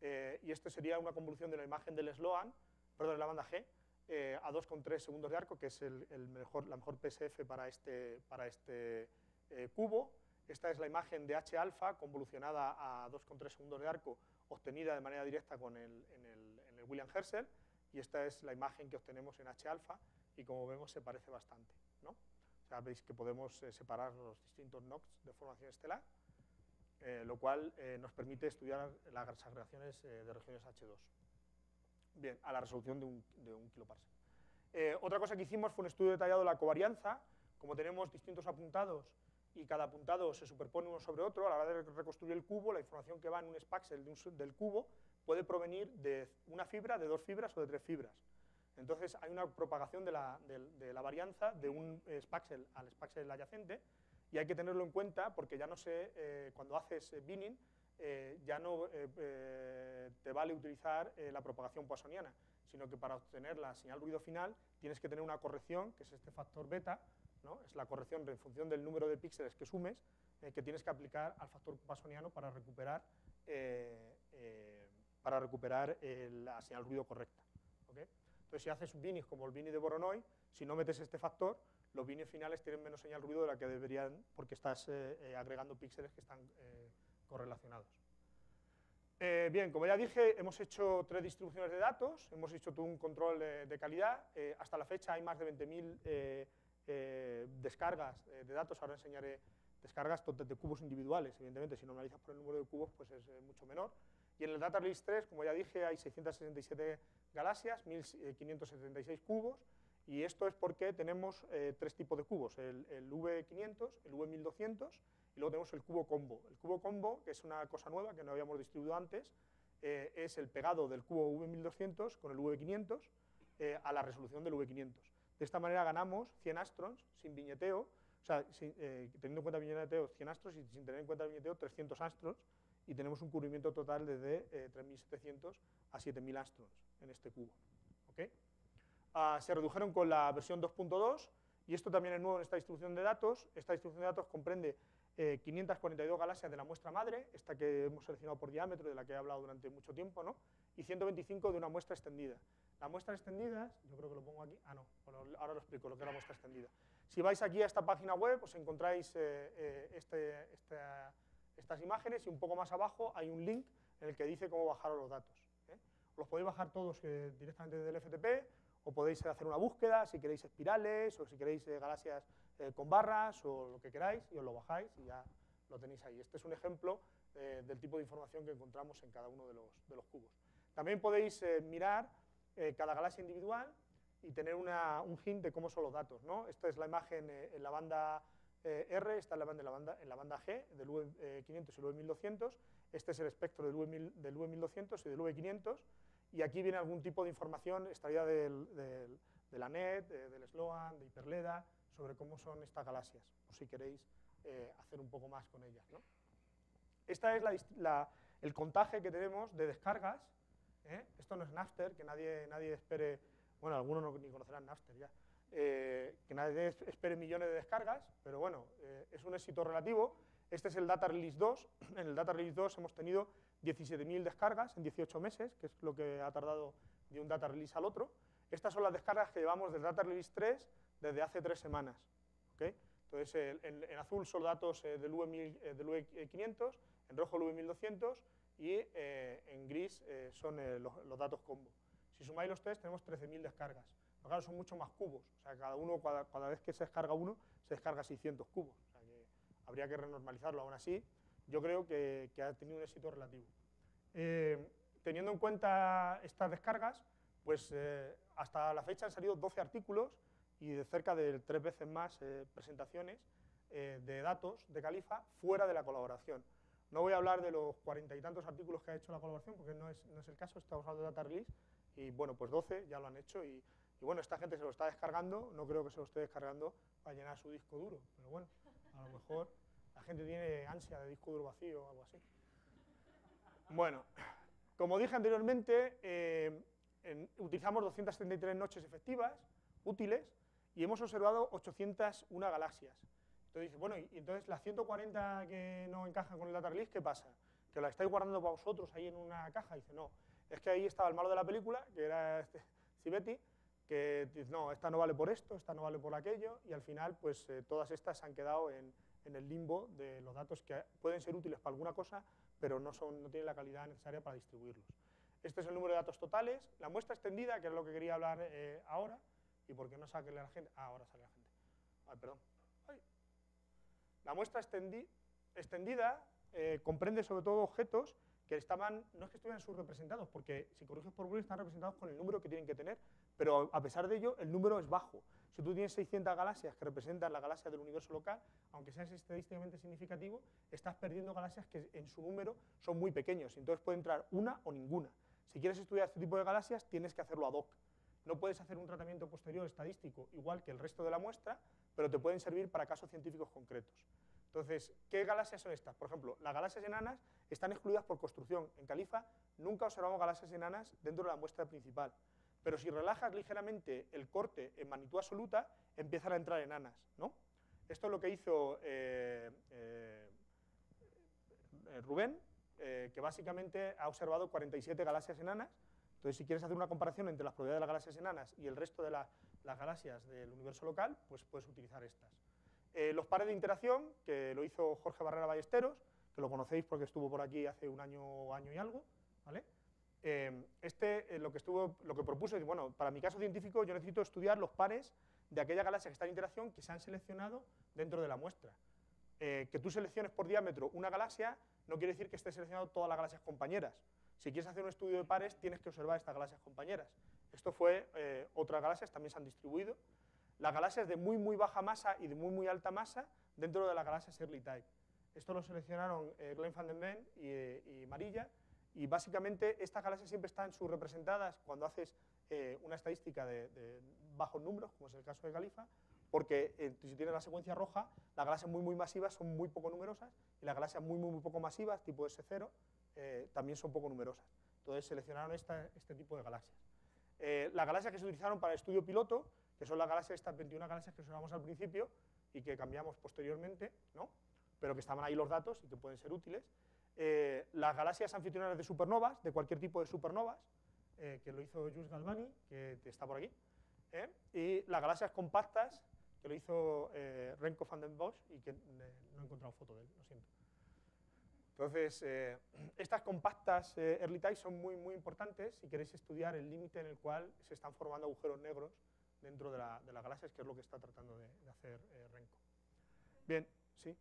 eh, y esto sería una convolución de la imagen del Sloan, perdón, de la banda G, eh, a 2,3 segundos de arco, que es el, el mejor, la mejor PSF para este, para este eh, cubo. Esta es la imagen de H alfa convolucionada a 2,3 segundos de arco, obtenida de manera directa con el, William Herschel, y esta es la imagen que obtenemos en H alfa, y como vemos se parece bastante. ¿no? O veis que podemos eh, separar los distintos NOx de formación estelar, eh, lo cual eh, nos permite estudiar las agregaciones de regiones H2. Bien, a la resolución de un, de un kiloparsec. Otra cosa que hicimos fue un estudio detallado de la covarianza. Como tenemos distintos apuntados y cada apuntado se superpone uno sobre otro, a la hora de reconstruir el cubo, la información que va en un spaxel del cubo puede provenir de una fibra, de dos fibras o de tres fibras. Entonces hay una propagación de la, de- la varianza de un spaxel al spaxel adyacente y hay que tenerlo en cuenta porque ya no sé, eh, cuando haces eh, binning, eh, ya no te vale utilizar la propagación poissoniana, sino que para obtener la señal ruido final tienes que tener una corrección, que es este factor beta, es la corrección en función del número de píxeles que sumes, eh, que tienes que aplicar al factor poissoniano para recuperar, eh, eh, para recuperar la señal ruido correcta. ¿ok? Entonces, si haces binis como el bini de Voronoi, si no metes este factor, los binis finales tienen menos señal ruido de la que deberían porque estás agregando píxeles que están correlacionados. Bien, como ya dije, hemos hecho tres distribuciones de datos, hemos hecho un control de, calidad. hasta la fecha hay más de 20.000 eh, eh, descargas eh, de datos. Ahora enseñaré descargas de cubos individuales, evidentemente. Si normalizas por el número de cubos, pues es eh, mucho menor. Y en el Data Release 3, como ya dije, hay 667 galaxias, 1.576 cubos. Y esto es porque tenemos tres tipos de cubos, el, el V500, el V1200 y luego tenemos el cubo combo. El cubo combo, que es una cosa nueva que no habíamos distribuido antes, es el pegado del cubo V1200 con el V500 eh, a la resolución del V500. De esta manera ganamos 100 astrons sin viñeteo, o sea, eh, teniendo en cuenta viñeteo 100 astros y sin tener en cuenta viñeteo 300 astrons y tenemos un cubrimiento total desde eh, 3.700 a 7.000 astrons en este cubo. ¿ok? Ah, se redujeron con la versión 2.2 y esto también es nuevo en esta distribución de datos. Esta distribución de datos comprende eh, 542 galaxias de la muestra madre, esta que hemos seleccionado por diámetro, de la que he hablado durante mucho tiempo, ¿no? y 125 de una muestra extendida. La muestra extendida, yo creo que lo pongo aquí, ah no, ahora lo explico lo que es la muestra extendida. Si vais aquí a esta página web, os encontráis eh, eh, este- esta- estas imágenes y un poco más abajo hay un link en el que dice cómo bajar los datos. ¿eh? Los podéis bajar todos eh, directamente desde el FTP o podéis hacer una búsqueda si queréis espirales o si queréis eh, galaxias eh, con barras o lo que queráis y os lo bajáis y ya lo tenéis ahí. Este es un ejemplo eh, del tipo de información que encontramos en cada uno de los, de los cubos. También podéis eh, mirar eh, cada galaxia individual y tener una- un hint de cómo son los datos. ¿no? Esta es la imagen eh, en la banda eh, R, esta es la banda, en, la banda, en la banda G del V500 y el V1200. Este es el espectro del, V1000 del V1200 y del V500. Y aquí viene algún tipo de información extraída del, del- de la NET, de- del Sloan, de Hiperleda, sobre cómo son estas galaxias, por si queréis eh, hacer un poco más con ellas. ¿no? Esta es el contaje que tenemos de descargas. ¿eh? Esto no es Napster, que nadie, nadie espere, bueno, algunos no, ni conocerán Napster ya, eh, que nadie es- espere millones de descargas, pero bueno, es un éxito relativo. Este es el Data Release 2. En el Data Release 2 hemos tenido 17.000 descargas en 18 meses, que es lo que ha tardado de un Data Release al otro. Estas son las descargas que llevamos del Data Release 3 desde hace tres semanas. ¿ok? Entonces, en, en azul son datos eh, del eh, del UE 500, en rojo el UE 1200 y eh, en gris eh, son los, los datos combo. Si sumáis los tres, tenemos 13.000 descargas. Pero claro, son mucho más cubos. O sea, cada, uno, cada, cada vez que se descarga uno, se descarga 600 cubos. O sea, que habría que renormalizarlo. Aún así, yo creo que, que ha tenido un éxito relativo. Teniendo en cuenta estas descargas, pues eh, hasta la fecha han salido 12 artículos y de cerca de tres veces más eh, presentaciones eh, de datos de Califa fuera de la colaboración. No voy a hablar de los cuarenta y tantos artículos que ha hecho la colaboración porque no es, no es el caso, estamos hablando de Data Release y bueno, pues 12 ya lo han hecho y, bueno, esta gente se lo está descargando, no creo que se lo esté descargando para llenar su disco duro, pero bueno, a lo mejor la gente tiene ansia de disco duro vacío o algo así. Bueno, como dije anteriormente, eh, en- utilizamos 233 noches efectivas, útiles, y hemos observado 801 galaxias. Entonces dice, bueno, y y entonces las 140 que no encajan con el data release, ¿qué pasa? ¿Que la estáis guardando para vosotros ahí en una caja? dice, no, es que ahí estaba el malo de la película, que era este Cibetti, que dice, no, esta no vale por esto, esta no vale por aquello, y al final, pues eh, todas estas han quedado en, en el limbo de los datos que pueden ser útiles para alguna cosa, pero no, son, no tienen la calidad necesaria para distribuirlos. Este es el número de datos totales. La muestra extendida, que es lo que quería hablar eh, ahora, y por qué no sale la gente. Ah, ahora sale la gente. Ay, perdón. La muestra extendi- extendida eh, comprende sobre todo objetos que estaban, no es que estuvieran subrepresentados, porque si corriges por Google están representados con el número que tienen que tener, pero a pesar de ello el número es bajo. Si tú tienes 600 galaxias que representan la galaxia del universo local, aunque seas estadísticamente significativo, estás perdiendo galaxias que en su número son muy pequeños, entonces puede entrar una o ninguna. Si quieres estudiar este tipo de galaxias, tienes que hacerlo ad hoc. No puedes hacer un tratamiento posterior estadístico igual que el resto de la muestra, pero te pueden servir para casos científicos concretos. Entonces, ¿qué galaxias son estas? Por ejemplo, las galaxias enanas están excluidas por construcción. En Califa nunca observamos galaxias enanas dentro de la muestra principal. Pero si relajas ligeramente el corte en magnitud absoluta, empiezan a entrar enanas. ¿no? Esto es lo que hizo eh, eh, eh, Rubén, que básicamente ha observado 47 galaxias enanas. Entonces, si quieres hacer una comparación entre las propiedades de las galaxias enanas y el resto de la- las galaxias del universo local, pues puedes utilizar estas. Eh, los pares de interacción, que lo hizo Jorge Barrera Ballesteros, que lo conocéis porque estuvo por aquí hace un año, año y algo, ¿vale? Eh, este, eh, lo, que estuvo, lo que propuso es, bueno, para mi caso científico yo necesito estudiar los pares de aquella galaxia que está en interacción que se han seleccionado dentro de la muestra. Eh, que tú selecciones por diámetro una galaxia no quiere decir que estés seleccionando todas las galaxias compañeras. Si quieres hacer un estudio de pares, tienes que observar estas galaxias compañeras. Esto fue, eh, otras galaxias también se han distribuido. Las galaxias de muy, muy baja masa y de muy, muy alta masa dentro de las galaxias Early Type. Esto lo seleccionaron eh, Glenn van den Ven y, eh, y Marilla, y básicamente estas galaxias siempre están subrepresentadas cuando haces eh, una estadística de, de bajos números, como es el caso de Califa, porque si tienes la secuencia roja, las galaxias muy, muy masivas son muy poco numerosas, y las galaxias muy, muy, muy poco masivas, tipo S0, eh, también son poco numerosas. Entonces seleccionaron esta- este tipo de galaxias. Eh, las galaxias que se utilizaron para el estudio piloto, que son las galaxias, estas 21 galaxias que observamos al principio y que cambiamos posteriormente, ¿no? pero que estaban ahí los datos y que pueden ser útiles. Eh, las galaxias anfitrionas de supernovas, de cualquier tipo de supernovas, eh, que lo hizo Jules Galvani, que está por aquí, ¿eh? y las galaxias compactas, que lo hizo eh, Renko van den Bosch, y que no he encontrado foto de él, lo siento. Entonces, eh, estas compactas eh, early son muy, muy importantes si queréis estudiar el límite en el cual se están formando agujeros negros dentro de, la- de las galaxias, que es lo que está tratando de, de hacer eh, Renko. Bien, sí.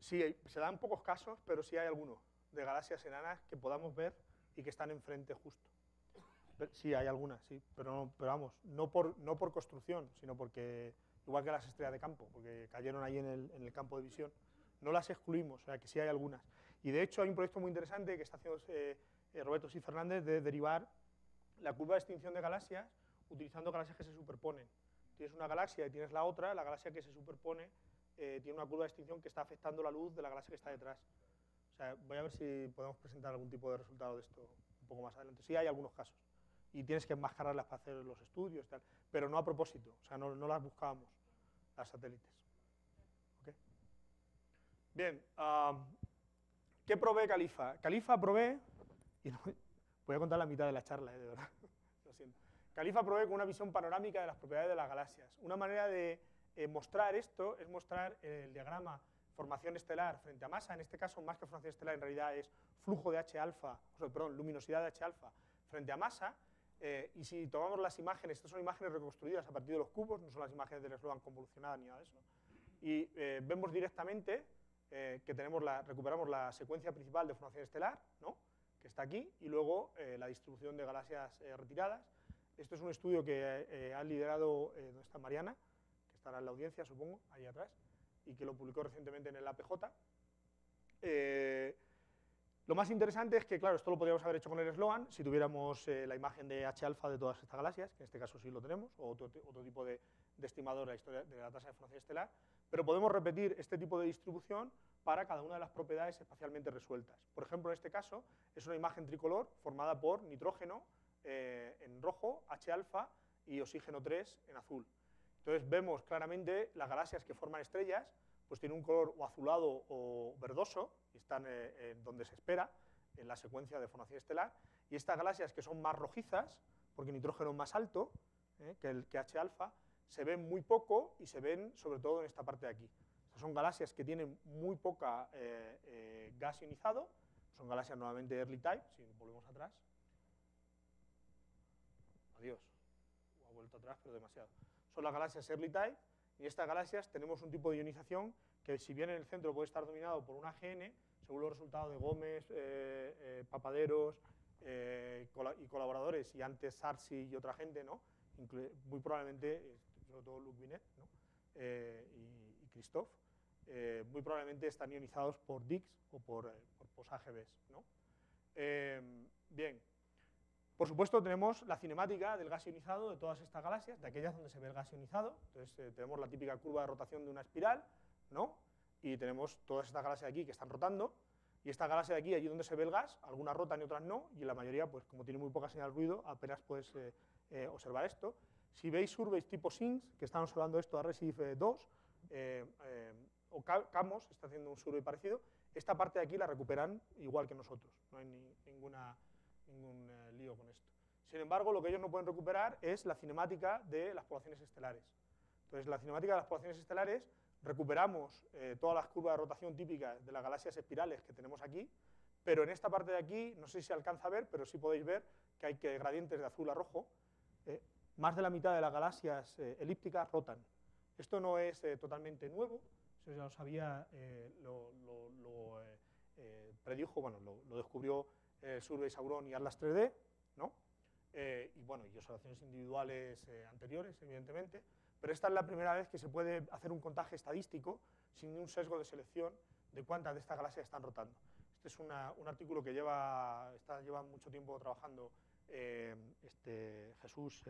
Sí, se dan pocos casos, pero sí hay algunos de galaxias enanas que podamos ver y que están enfrente justo. Sí, hay algunas, sí, pero, no- pero vamos, no por, no por construcción, sino porque, igual que las estrellas de campo, porque cayeron ahí en el, en el campo de visión. No las excluimos, o sea que sí hay algunas. Y de hecho hay un proyecto muy interesante que está haciendo eh, eh, Roberto Sí Fernández, de derivar la curva de extinción de galaxias utilizando galaxias que se superponen. Tienes una galaxia y tienes la otra, la galaxia que se superpone eh, tiene una curva de extinción que está afectando la luz de la galaxia que está detrás. Sea, voy a ver si podemos presentar algún tipo de resultado de esto un poco más adelante. Sí, hay algunos casos. Y tienes que enmascararlas para hacer los estudios, tal, pero no a propósito, o sea, no, no las buscábamos, las satélites. ¿Ok? Bien, am, ¿qué provee Califa? Califa provee, y no- voy a contar la mitad de la charla, eh, de verdad, lo siento. Califa provee con una visión panorámica de las propiedades de las galaxias. Una manera de eh, mostrar esto es mostrar el diagrama formación estelar frente a masa, en este caso más que formación estelar en realidad es flujo de H alfa, perdón, luminosidad de H alfa frente a masa, eh, y si tomamos las imágenes, estas son imágenes reconstruidas a partir de los cubos, no son las imágenes del eslogan convolucionadas ni nada de eso, y eh, vemos directamente eh, que tenemos la, recuperamos la secuencia principal de formación estelar, ¿no? que está aquí, y luego eh, la distribución de galaxias retiradas. Esto es un estudio que ha liderado, ¿dónde está Mariana? Que estará en la audiencia, supongo, ahí atrás, y que lo publicó recientemente en el APJ. Eh, lo más interesante es que, claro, esto lo podríamos haber hecho con el eslogan si tuviéramos eh, la imagen de H alfa de todas estas galaxias, que en este caso sí lo tenemos, o otro, ti- otro tipo de, estimador de la, historia, de la tasa de formación estelar, pero podemos repetir este tipo de distribución para cada una de las propiedades espacialmente resueltas. Por ejemplo, en este caso es una imagen tricolor formada por nitrógeno eh, en rojo, H alfa y oxígeno 3 en azul. Entonces vemos claramente las galaxias que forman estrellas, pues tienen un color o azulado o verdoso, y están eh, eh, donde se espera, en la secuencia de formación estelar, y estas galaxias que son más rojizas, porque nitrógeno es más alto eh, que, el, que H alfa, se ven muy poco y se ven sobre todo en esta parte de aquí. Son galaxias que tienen muy poca gas ionizado, son galaxias nuevamente early type, si volvemos atrás. Adiós. Ha vuelto atrás, pero demasiado. Son las galaxias early type, y estas galaxias tenemos un tipo de ionización que si bien en el centro puede estar dominado por un AGN, según los resultados de Gómez, eh, eh, Papaderos eh, y colaboradores, y antes Sarsi y otra gente, ¿no? Muy probablemente, sobre todo Luc Binet y, y Christophe, muy probablemente están ionizados por Dix o por, eh, por pos-AGBs. ¿no? Bien, por supuesto tenemos la cinemática del gas ionizado de todas estas galaxias, de aquellas donde se ve el gas ionizado. Entonces eh, tenemos la típica curva de rotación de una espiral, ¿no? Y tenemos todas estas galaxias aquí que están rotando. Y esta galaxia de aquí, allí donde se ve el gas, algunas rotan y otras no, y la mayoría, pues como tiene muy poca señal de ruido, apenas puedes eh, eh, observar esto. Si veis surveys tipo SINGS, que están observando esto a Recife 2, eh, eh, o Ca- Camos está haciendo un survey parecido, esta parte de aquí la recuperan igual que nosotros, no hay ni- ninguna, ningún eh, lío con esto. Sin embargo, lo que ellos no pueden recuperar es la cinemática de las poblaciones estelares. Entonces, la cinemática de las poblaciones estelares, recuperamos eh, todas las curvas de rotación típicas de las galaxias espirales que tenemos aquí, pero en esta parte de aquí, no sé si se alcanza a ver, pero sí podéis ver que hay que gradientes de azul a rojo. eh, más de la mitad de las galaxias elípticas rotan. Esto no es totalmente nuevo, eso ya lo sabía, lo, predijo, bueno, lo descubrió eh, Survey Sauron y Atlas 3D, ¿no? Eh, y bueno, y observaciones individuales eh, anteriores, evidentemente, pero esta es la primera vez que se puede hacer un contaje estadístico sin ningún sesgo de selección de cuántas de estas galaxias están rotando. Este es un artículo que lleva, mucho tiempo trabajando eh, este, Jesús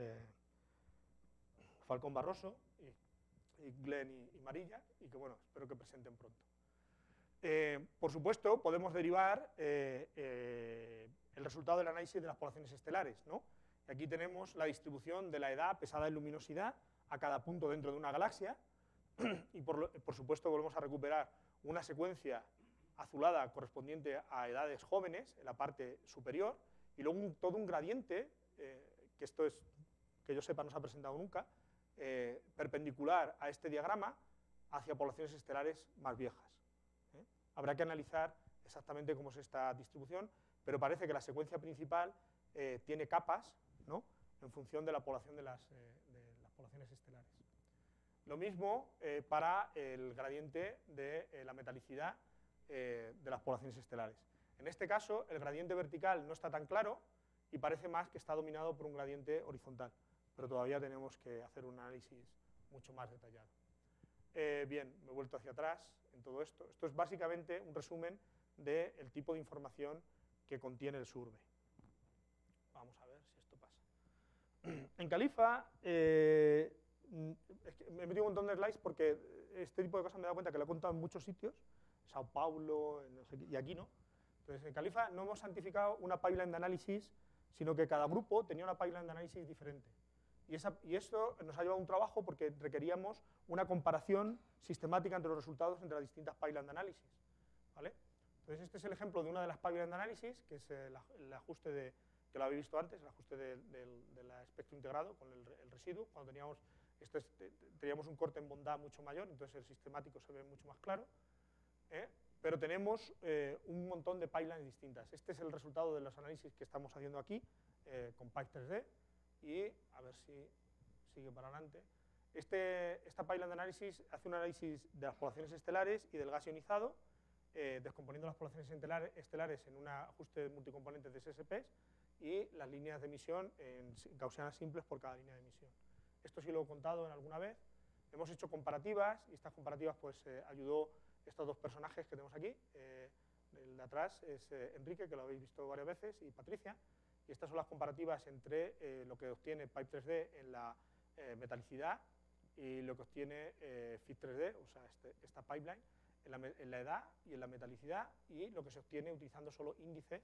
Falcón Barroso y, y Glenn y, y Marilla, y que bueno, espero que presenten pronto. Eh, por supuesto, podemos derivar eh, eh, el resultado del análisis de las poblaciones estelares. ¿no? Aquí tenemos la distribución de la edad pesada en luminosidad a cada punto dentro de una galaxia, y por, supuesto volvemos a recuperar una secuencia azulada correspondiente a edades jóvenes en la parte superior, y luego todo un gradiente, que esto es, que yo sepa no se ha presentado nunca, perpendicular a este diagrama hacia poblaciones estelares más viejas. Habrá que analizar exactamente cómo es esta distribución, pero parece que la secuencia principal eh, tiene capas ¿no? en función de la población de las, eh, poblaciones estelares. Lo mismo eh, para el gradiente de la metalicidad de las poblaciones estelares. En este caso, el gradiente vertical no está tan claro y parece más que está dominado por un gradiente horizontal, pero todavía tenemos que hacer un análisis mucho más detallado. Eh, bien, me he vuelto hacia atrás en todo esto. Esto es básicamente un resumen del de tipo de información que contiene el survey. Vamos a ver si esto pasa. En Califa, eh, me he metido un montón de slides porque este tipo de cosas me he dado cuenta que lo he contado en muchos sitios, en Sao Paulo en y aquí no. Entonces, en Califa no hemos santificado una pipeline de análisis, sino que cada grupo tenía una pipeline de análisis diferente. Y, esa- y esto nos ha llevado un trabajo porque requeríamos una comparación sistemática entre los resultados entre las distintas pipelines de análisis. ¿vale? Entonces, este es el ejemplo de una de las pipelines de análisis, que es el, aj- el ajuste de, que lo habéis visto antes, el ajuste del del- del espectro integrado con el, el residuo. Cuando teníamos, esto es- te- te- teníamos un corte en bondad mucho mayor, entonces el sistemático se ve mucho más claro. ¿eh? Pero tenemos eh, un montón de pipelines distintas. Este es el resultado de los análisis que estamos haciendo aquí eh, con Pipe3D y a ver si sigue para adelante. Este, esta pipeline de análisis hace un análisis de las poblaciones estelares y del gas ionizado, eh, descomponiendo las poblaciones estelares, en un ajuste de multicomponentes de SSPs y las líneas de emisión en si- gaussianas simples por cada línea de emisión. Esto sí lo he contado en alguna vez. Hemos hecho comparativas y estas comparativas pues eh, ayudó estos dos personajes que tenemos aquí. eh, el de atrás es eh, Enrique, que lo habéis visto varias veces, y Patricia. Y estas son las comparativas entre eh, lo que obtiene Pipe 3D en la eh, metalicidad y lo que obtiene eh, Fit 3D, o sea, este- esta pipeline, en la, en la edad y en la metalicidad, y lo que se obtiene utilizando solo índices,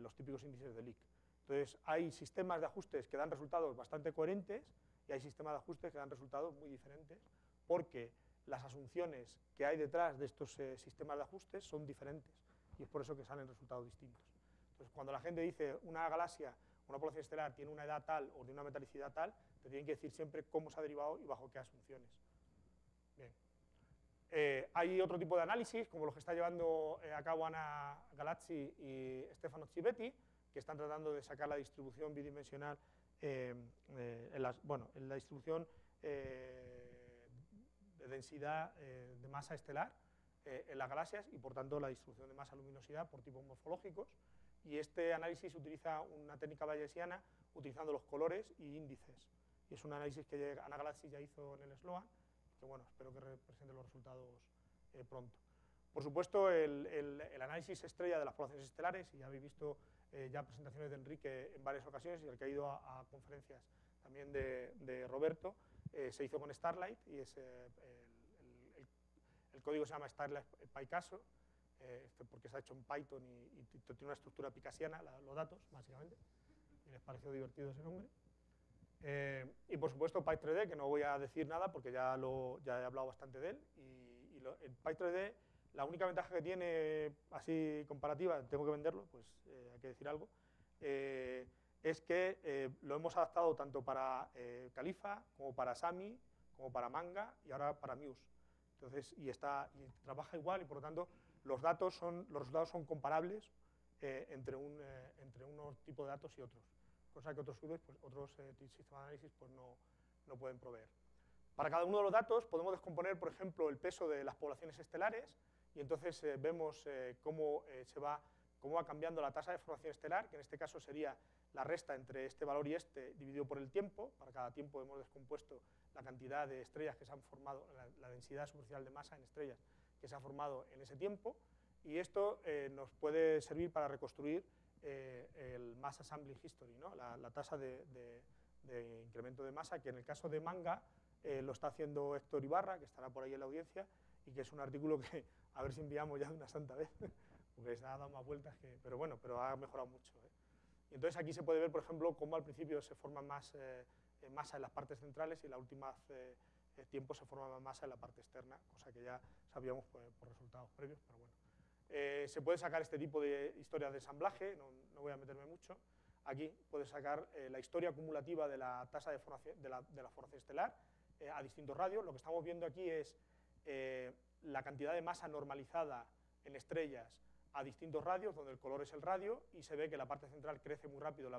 los típicos índices de Lick. Entonces, hay sistemas de ajustes que dan resultados bastante coherentes y hay sistemas de ajustes que dan resultados muy diferentes, porque las asunciones que hay detrás de estos sistemas de ajustes son diferentes, y es por eso que salen resultados distintos. Entonces, cuando la gente dice una galaxia, una población estelar tiene una edad tal o tiene una metalicidad tal, te tienen que decir siempre cómo se ha derivado y bajo qué asunciones. Eh, hay otro tipo de análisis, como los que está llevando eh, a cabo Ana Galazzi y Stefano Civetti, que están tratando de sacar la distribución bidimensional, eh, eh, bueno, en la distribución de densidad de masa estelar en las galaxias y, por tanto, la distribución de masa-luminosidad por tipos morfológicos. Y este análisis utiliza una técnica bayesiana utilizando los colores y índices. Y es un análisis que Ana Galazzi ya hizo en el SLOAN, que bueno, espero que represente los resultados eh, pronto. Por supuesto, el, análisis estrella de las poblaciones estelares, y ya habéis visto eh, ya presentaciones de Enrique en varias ocasiones, y el que ha ido a, conferencias también de, Roberto, eh, se hizo con Starlight, y es, el- el código se llama Starlight Picasso, eh, esto porque se ha hecho en Python y, y tiene una estructura picasiana, la- los datos, básicamente, y les pareció divertido ese nombre. Eh, y por supuesto Py3D, que no voy a decir nada porque ya, lo, ya he hablado bastante de él. Y, y lo- el Py3D, la única ventaja que tiene, así comparativa, tengo que venderlo, pues eh, hay que decir algo, eh, es que eh, lo hemos adaptado tanto para eh, Califa, como para Sami, como para Manga y ahora para Muse. Entonces, y, está, y trabaja igual y por lo tanto los, datos son, los resultados son comparables eh, entre, un, eh, entre unos tipos de datos y otros cosa que otros, pues, otros eh, sistemas de análisis pues, no, no pueden proveer. Para cada uno de los datos podemos descomponer, por ejemplo, el peso de las poblaciones estelares y entonces eh, vemos cómo, se va, cómo va cambiando la tasa de formación estelar, que en este caso sería la resta entre este valor y este dividido por el tiempo. Para cada tiempo hemos descompuesto la cantidad de estrellas que se han formado, la, la densidad superficial de masa en estrellas que se ha formado en ese tiempo y esto eh, nos puede servir para reconstruir eh, el mass assembling history, ¿no? la, la tasa de, de- de incremento de masa, que en el caso de manga eh, lo está haciendo Héctor Ibarra, que estará por ahí en la audiencia, y que es un artículo que a ver si enviamos ya de una santa vez, porque se ha dado más vueltas, que, pero bueno, pero ha mejorado mucho. ¿eh? Y entonces aquí se puede ver, por ejemplo, cómo al principio se forma más eh, eh, masa en las partes centrales y en la eh, tiempo se forma más en la parte externa, cosa que ya sabíamos por, resultados previos, pero bueno. Eh, se puede sacar este tipo de historias de ensamblaje, no, voy a meterme mucho. Aquí puedes sacar eh, la historia acumulativa de la tasa de formación, la, de estelar eh, a distintos radios. Lo que estamos viendo aquí es la cantidad de masa normalizada en estrellas a distintos radios, donde el color es el radio, y se ve que la parte central crece muy rápido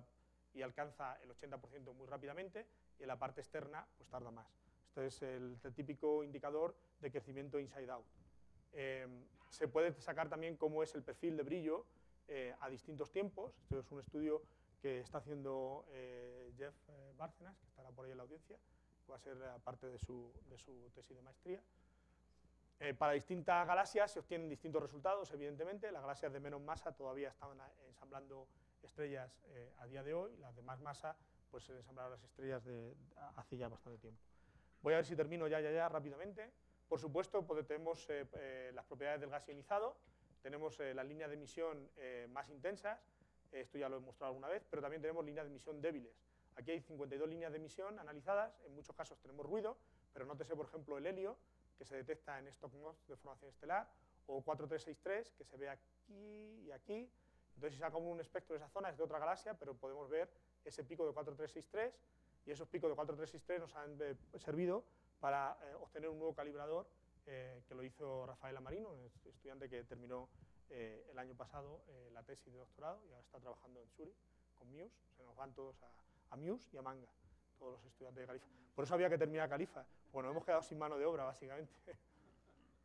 y alcanza el 80% muy rápidamente, y en la parte externa pues tarda más. Este es el, el típico indicador de crecimiento inside out. Eh, se puede sacar también cómo es el perfil de brillo eh, a distintos tiempos. Esto es un estudio que está haciendo eh, Jeff eh, Bárcenas, que estará por ahí en la audiencia, va a ser parte de su, tesis de maestría. Para distintas galaxias se obtienen distintos resultados, evidentemente. Las galaxias de menos masa todavía estaban ensamblando estrellas a día de hoy, las de más masa pues el ensamblar las estrellas hace ya bastante tiempo. Voy a ver si termino ya, ya, ya rápidamente. Por supuesto, pues, tenemos eh, eh, las propiedades del gas ionizado, tenemos eh, las líneas de emisión eh, más intensas, esto ya lo he mostrado alguna vez, pero también tenemos líneas de emisión débiles. Aquí hay 52 líneas de emisión analizadas, en muchos casos tenemos ruido, pero nótese, por ejemplo, el helio, que se detecta en stock de formación estelar, o 4363, que se ve aquí y aquí. Entonces, si sacamos un espectro de esa zona, es de otra galaxia, pero podemos ver ese pico de 4363, y esos picos de 4363 nos han eh, servido para eh, obtener un nuevo calibrador eh, que lo hizo Rafael Amarino, un estudiante que terminó el año pasado la tesis de doctorado y ahora está trabajando en Zurich con Muse. Se nos van todos a, Muse y a Manga, todos los estudiantes de Califa. Por eso había que terminar Califa. Bueno, hemos quedado sin mano de obra, básicamente.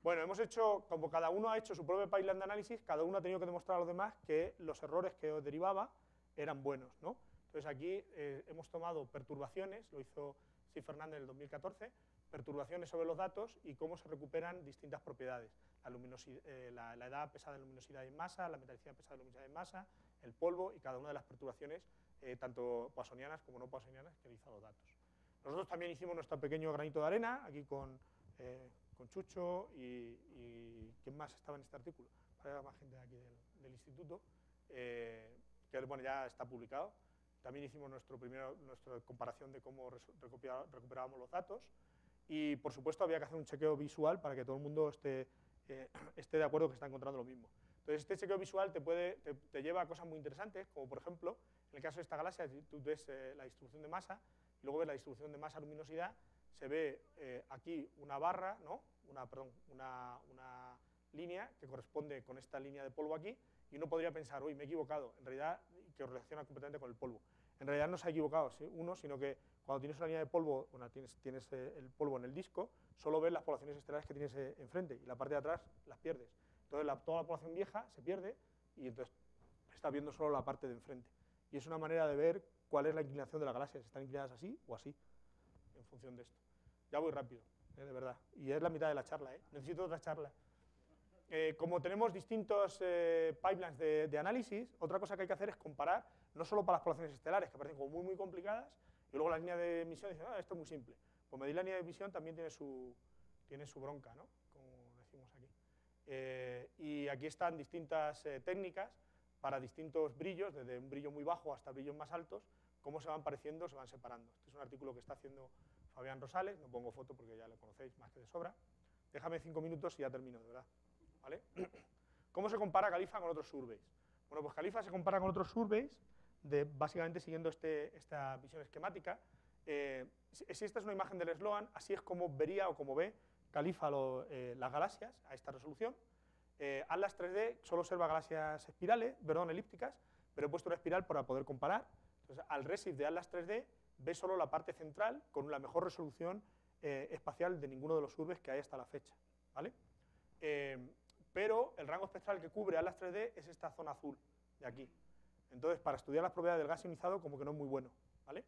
Bueno, hemos hecho, como cada uno ha hecho su propio pipeline de análisis, cada uno ha tenido que demostrar a los demás que los errores que derivaba eran buenos. ¿no? Entonces aquí eh, hemos tomado perturbaciones, lo hizo Steve Fernández en el 2014, perturbaciones sobre los datos y cómo se recuperan distintas propiedades. La, eh, edad pesada de luminosidad en masa, la metalicidad pesada de luminosidad en masa, el polvo y cada una de las perturbaciones, eh, tanto poissonianas como no poissonianas, que analizan los datos. Nosotros también hicimos nuestro pequeño granito de arena, aquí con, con Chucho y, y, ¿quién más estaba en este artículo? Para más gente aquí del, del instituto, que bueno, ya está publicado. También hicimos nuestro primero, nuestra comparación de cómo recuperábamos los datos. Y, por supuesto, había que hacer un chequeo visual para que todo el mundo esté, eh, esté de acuerdo que está encontrando lo mismo. Entonces, este chequeo visual te, puede, te, lleva a cosas muy interesantes, como por ejemplo, en el caso de esta galaxia, tú ves eh, la distribución de masa, y luego ves la distribución de masa-luminosidad, se ve eh, aquí una barra, ¿no? una, perdón, una, una, línea que corresponde con esta línea de polvo aquí, y uno podría pensar, uy, me he equivocado, en realidad, que relaciona completamente con el polvo. En realidad no se ha equivocado ¿sí? uno, sino que cuando tienes una línea de polvo, bueno, tienes, tienes eh, el polvo en el disco, solo ves las poblaciones estelares que tienes eh, enfrente, y la parte de atrás las pierdes. Entonces la, toda la población vieja se pierde, y entonces estás viendo solo la parte de enfrente. Y es una manera de ver cuál es la inclinación de la galaxia, si están inclinadas así o así, en función de esto. Ya voy rápido, ¿eh? de verdad. Y es la mitad de la charla, ¿eh? necesito otra charla. Eh, como tenemos distintos eh, pipelines de, de, análisis, otra cosa que hay que hacer es comparar, no solo para las poblaciones estelares, que parecen como muy, muy complicadas, y luego la línea de emisión dice, ah, esto es muy simple. Pues medir la línea de emisión también tiene su, tiene su bronca, ¿no? como decimos aquí. Eh, y aquí están distintas técnicas para distintos brillos, desde un brillo muy bajo hasta brillos más altos, cómo se van pareciendo, se van separando. Este es un artículo que está haciendo Fabián Rosales, no pongo foto porque ya lo conocéis más que de sobra. Déjame cinco minutos y ya termino, de verdad. ¿Cómo se compara Califa con otros surveys? Bueno, pues Califa se compara con otros surveys, de, básicamente siguiendo este, esta visión esquemática. Eh, si esta es una imagen del Sloan, así es como vería o como ve Califa eh, las galaxias a esta resolución. Eh, Atlas 3D solo observa galaxias espirales, perdón, elípticas, pero he puesto una espiral para poder comparar. Entonces, al RESIF de Atlas 3D ve solo la parte central con la mejor resolución eh, espacial de ninguno de los surveys que hay hasta la fecha. ¿vale? Pero el rango espectral que cubre Atlas 3D es esta zona azul de aquí. Entonces, para estudiar las propiedades del gas ionizado, como que no es muy bueno. ¿vale?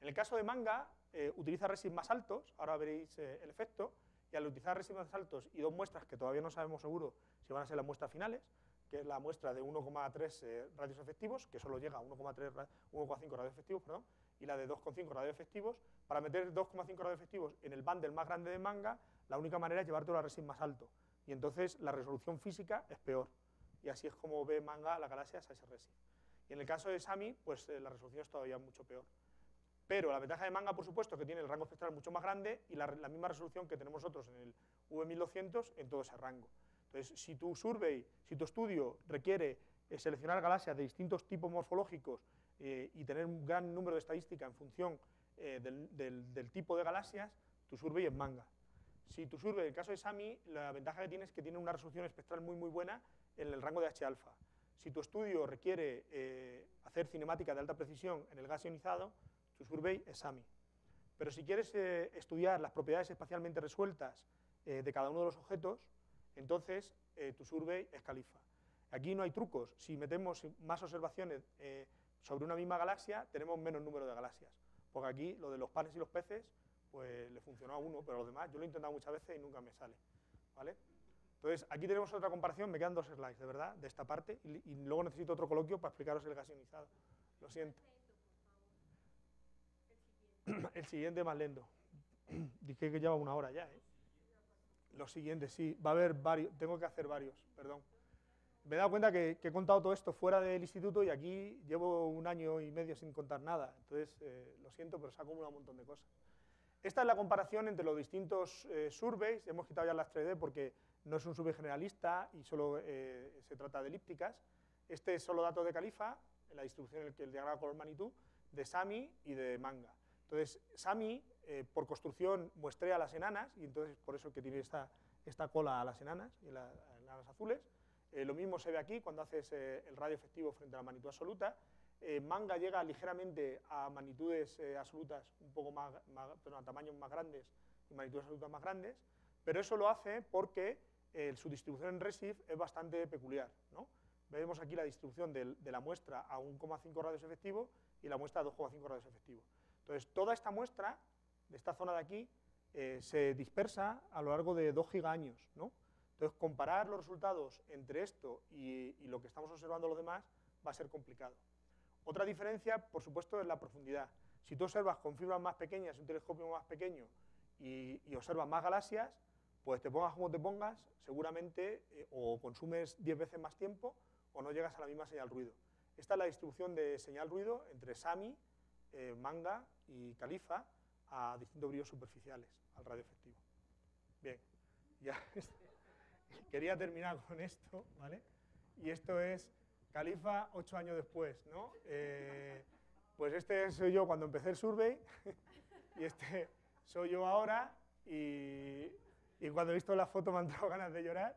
En el caso de Manga, eh, utiliza resins más altos, ahora veréis eh, el efecto, y al utilizar resins más altos y dos muestras que todavía no sabemos seguro si van a ser las muestras finales, que es la muestra de 1,3 eh, radios efectivos, que solo llega a 1,5 radios efectivos, perdón, y la de 2,5 radios efectivos, para meter 2,5 radios efectivos en el bundle más grande de Manga, la única manera es llevártelo a resin más alto y entonces la resolución física es peor. Y así es como ve manga la galaxia ese RESI. Y en el caso de SAMI, pues eh, la resolución es todavía mucho peor. Pero la ventaja de manga, por supuesto, que tiene el rango espectral mucho más grande y la, misma resolución que tenemos nosotros en el V1200 en todo ese rango. Entonces, si tu survey, si tu estudio requiere eh, seleccionar galaxias de distintos tipos morfológicos eh, y tener un gran número de estadística en función del, del tipo de galaxias, tu survey es manga. Si tu survey, el caso de SAMI, la ventaja que tiene es que tiene una resolución espectral muy, muy buena en el rango de H-alfa. Si tu estudio requiere eh, hacer cinemática de alta precisión en el gas ionizado, tu survey es SAMI. Pero si quieres eh, estudiar las propiedades espacialmente resueltas eh, de cada uno de los objetos, entonces tu survey es Califa. Aquí no hay trucos. Si metemos más observaciones sobre una misma galaxia, tenemos menos número de galaxias. Porque aquí lo de los panes y los peces pues le funcionó a uno, pero a los demás yo lo he intentado muchas veces y nunca me sale. ¿vale? Entonces, aquí tenemos otra comparación, me quedan dos slides, de verdad, de esta parte, y, luego necesito otro coloquio para explicaros el gas ionizado. Lo siento. el siguiente más lento. Dije que lleva una hora ya, ¿eh? Los siguientes, sí. Va a haber varios. Tengo que hacer varios, perdón. Me he dado cuenta que, he contado todo esto fuera del instituto y aquí llevo un año y medio sin contar nada. Entonces, eh, lo siento, pero se ha acumulado un montón de cosas. Esta es la comparación entre los distintos eh, surveys. Hemos quitado ya las 3D porque no es un survey generalista y solo eh, se trata de elípticas. Este es solo datos de Califa, la distribución en el que el diagrama color magnitud, de Sami y de Manga. Entonces, Sami, eh, por construcción, muestrea a las enanas, y entonces por eso que tiene esta, esta cola a las enanas y las enanas azules. Eh, lo mismo se ve aquí cuando haces el radio efectivo frente a la magnitud absoluta. Eh, manga llega ligeramente a magnitudes eh, absolutas un poco más, más- a tamaños más grandes y magnitudes absolutas más grandes, pero eso lo hace porque eh, su distribución en RESIF es bastante peculiar. ¿no? Vemos aquí la distribución de la muestra a 1,5 radios efectivo y la muestra a 2,5 radios efectivo. Entonces, toda esta muestra, de esta zona de aquí, se dispersa a lo largo de 2 gigaños. ¿no? Entonces, comparar los resultados entre esto y, y lo que estamos observando los demás va a ser complicado. Otra diferencia, por supuesto, es la profundidad. Si tú observas con fibras más pequeñas, un telescopio más pequeño y, observas más galaxias, pues te pongas como te pongas, seguramente eh, o consumes 10 veces más tiempo o no llegas a la misma señal ruido. Esta es la distribución de señal ruido entre SAMI, eh, Manga y Califa a distintos brillos superficiales, al radio efectivo. Bien, ya quería terminar con esto, ¿vale? Y esto es Califa ocho años después, ¿no? Eh, pues este soy yo cuando empecé el survey y este soy yo ahora y, cuando he visto la foto me han dado ganas de llorar.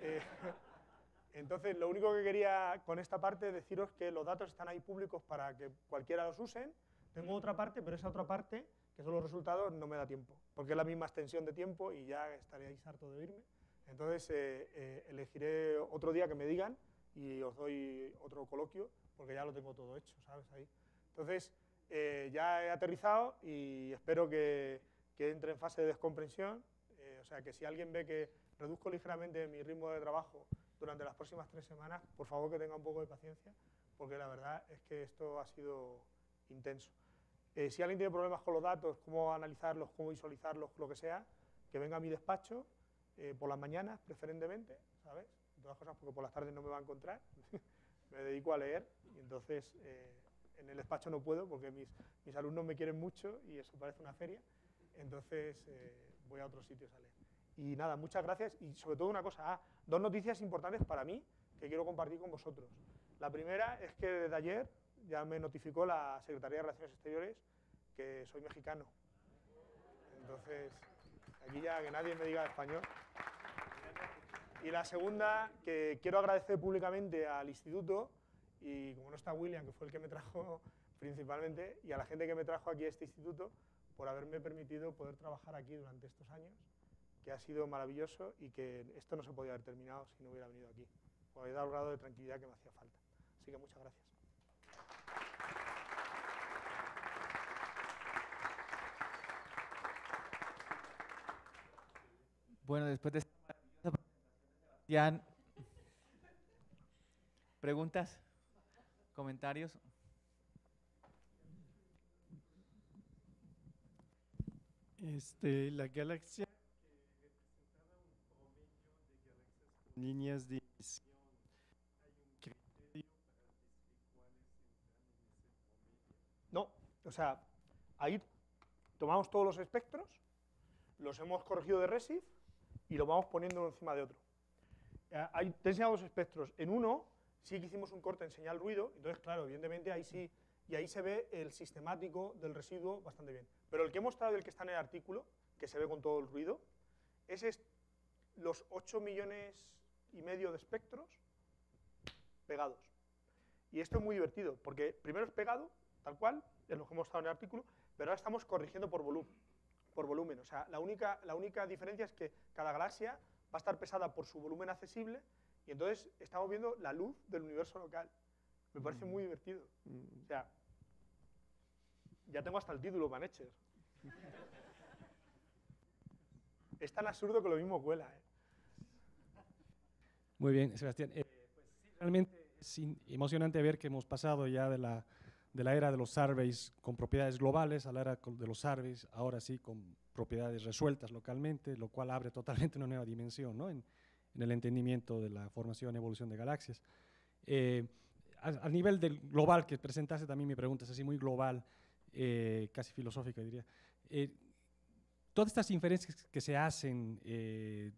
Eh, entonces, lo único que quería con esta parte deciros que los datos están ahí públicos para que cualquiera los usen. Tengo otra parte, pero esa otra parte, que son los resultados, no me da tiempo, porque es la misma extensión de tiempo y ya estaríais harto de oírme. Entonces, eh, elegiré otro día que me digan y os doy otro coloquio, porque ya lo tengo todo hecho, ¿sabes? Ahí. Entonces, eh, ya he aterrizado y espero que, que entre en fase de descomprensión. Eh, o sea, que si alguien ve que reduzco ligeramente mi ritmo de trabajo durante las próximas tres semanas, por favor que tenga un poco de paciencia, porque la verdad es que esto ha sido intenso. Eh, si alguien tiene problemas con los datos, cómo analizarlos, cómo visualizarlos, lo que sea, que venga a mi despacho eh, por las mañanas, preferentemente, ¿sabes? Todas cosas, porque por las tardes no me va a encontrar. me dedico a leer y entonces eh, en el despacho no puedo porque mis, mis alumnos me quieren mucho y eso parece una feria. Entonces eh, voy a otros sitios a leer. Y nada, muchas gracias y sobre todo una cosa, ah, dos noticias importantes para mí que quiero compartir con vosotros. La primera es que desde ayer ya me notificó la Secretaría de Relaciones Exteriores que soy mexicano. Entonces, aquí ya que nadie me diga español. Y la segunda, que quiero agradecer públicamente al instituto y como no está William, que fue el que me trajo principalmente, y a la gente que me trajo aquí a este instituto por haberme permitido poder trabajar aquí durante estos años, que ha sido maravilloso y que esto no se podía haber terminado si no hubiera venido aquí. Me había dado el grado de tranquilidad que me hacía falta. Así que muchas gracias. Bueno, después de esta maravillosa presentación de Sebastián, ¿preguntas? ¿Comentarios? Este, la galaxia que representaba un promedio de galaxias con líneas de emisión, ¿hay un criterio para decir cuáles entran en ese promedio? No, o sea, ahí tomamos todos los espectros, los hemos corregido de RESIF y los vamos poniendo uno encima de otro. Eh, Hay, te he enseñado dos espectros. En uno sí que hicimos un corte en señal ruido, entonces, claro, evidentemente ahí sí, y ahí se ve el sistemático del residuo bastante bien. Pero el que he mostrado el que está en el artículo, que se ve con todo el ruido, es los 8 millones y medio de espectros pegados. Y esto es muy divertido, porque primero es pegado, tal cual, es lo que hemos mostrado en el artículo, pero ahora estamos corrigiendo por volumen. Por volumen. O sea, la única, la única diferencia es que cada galaxia va a estar pesada por su volumen accesible y entonces estamos viendo la luz del universo local. Me parece muy divertido. O sea, ya tengo hasta el título, Manetcher. es tan absurdo que lo mismo cuela. ¿eh? Muy bien, Sebastián. Eh, pues sí, realmente es emocionante ver que hemos pasado ya de la, de la era de los surveys con propiedades globales a la era de los surveys, ahora sí con propiedades resueltas localmente, lo cual abre totalmente una nueva dimensión ¿no? en, el entendimiento de la formación y evolución de galaxias. Eh, a nivel del global que presentaste también mi pregunta es así muy global, eh, casi filosófica diría. Eh, todas estas inferencias que se hacen eh,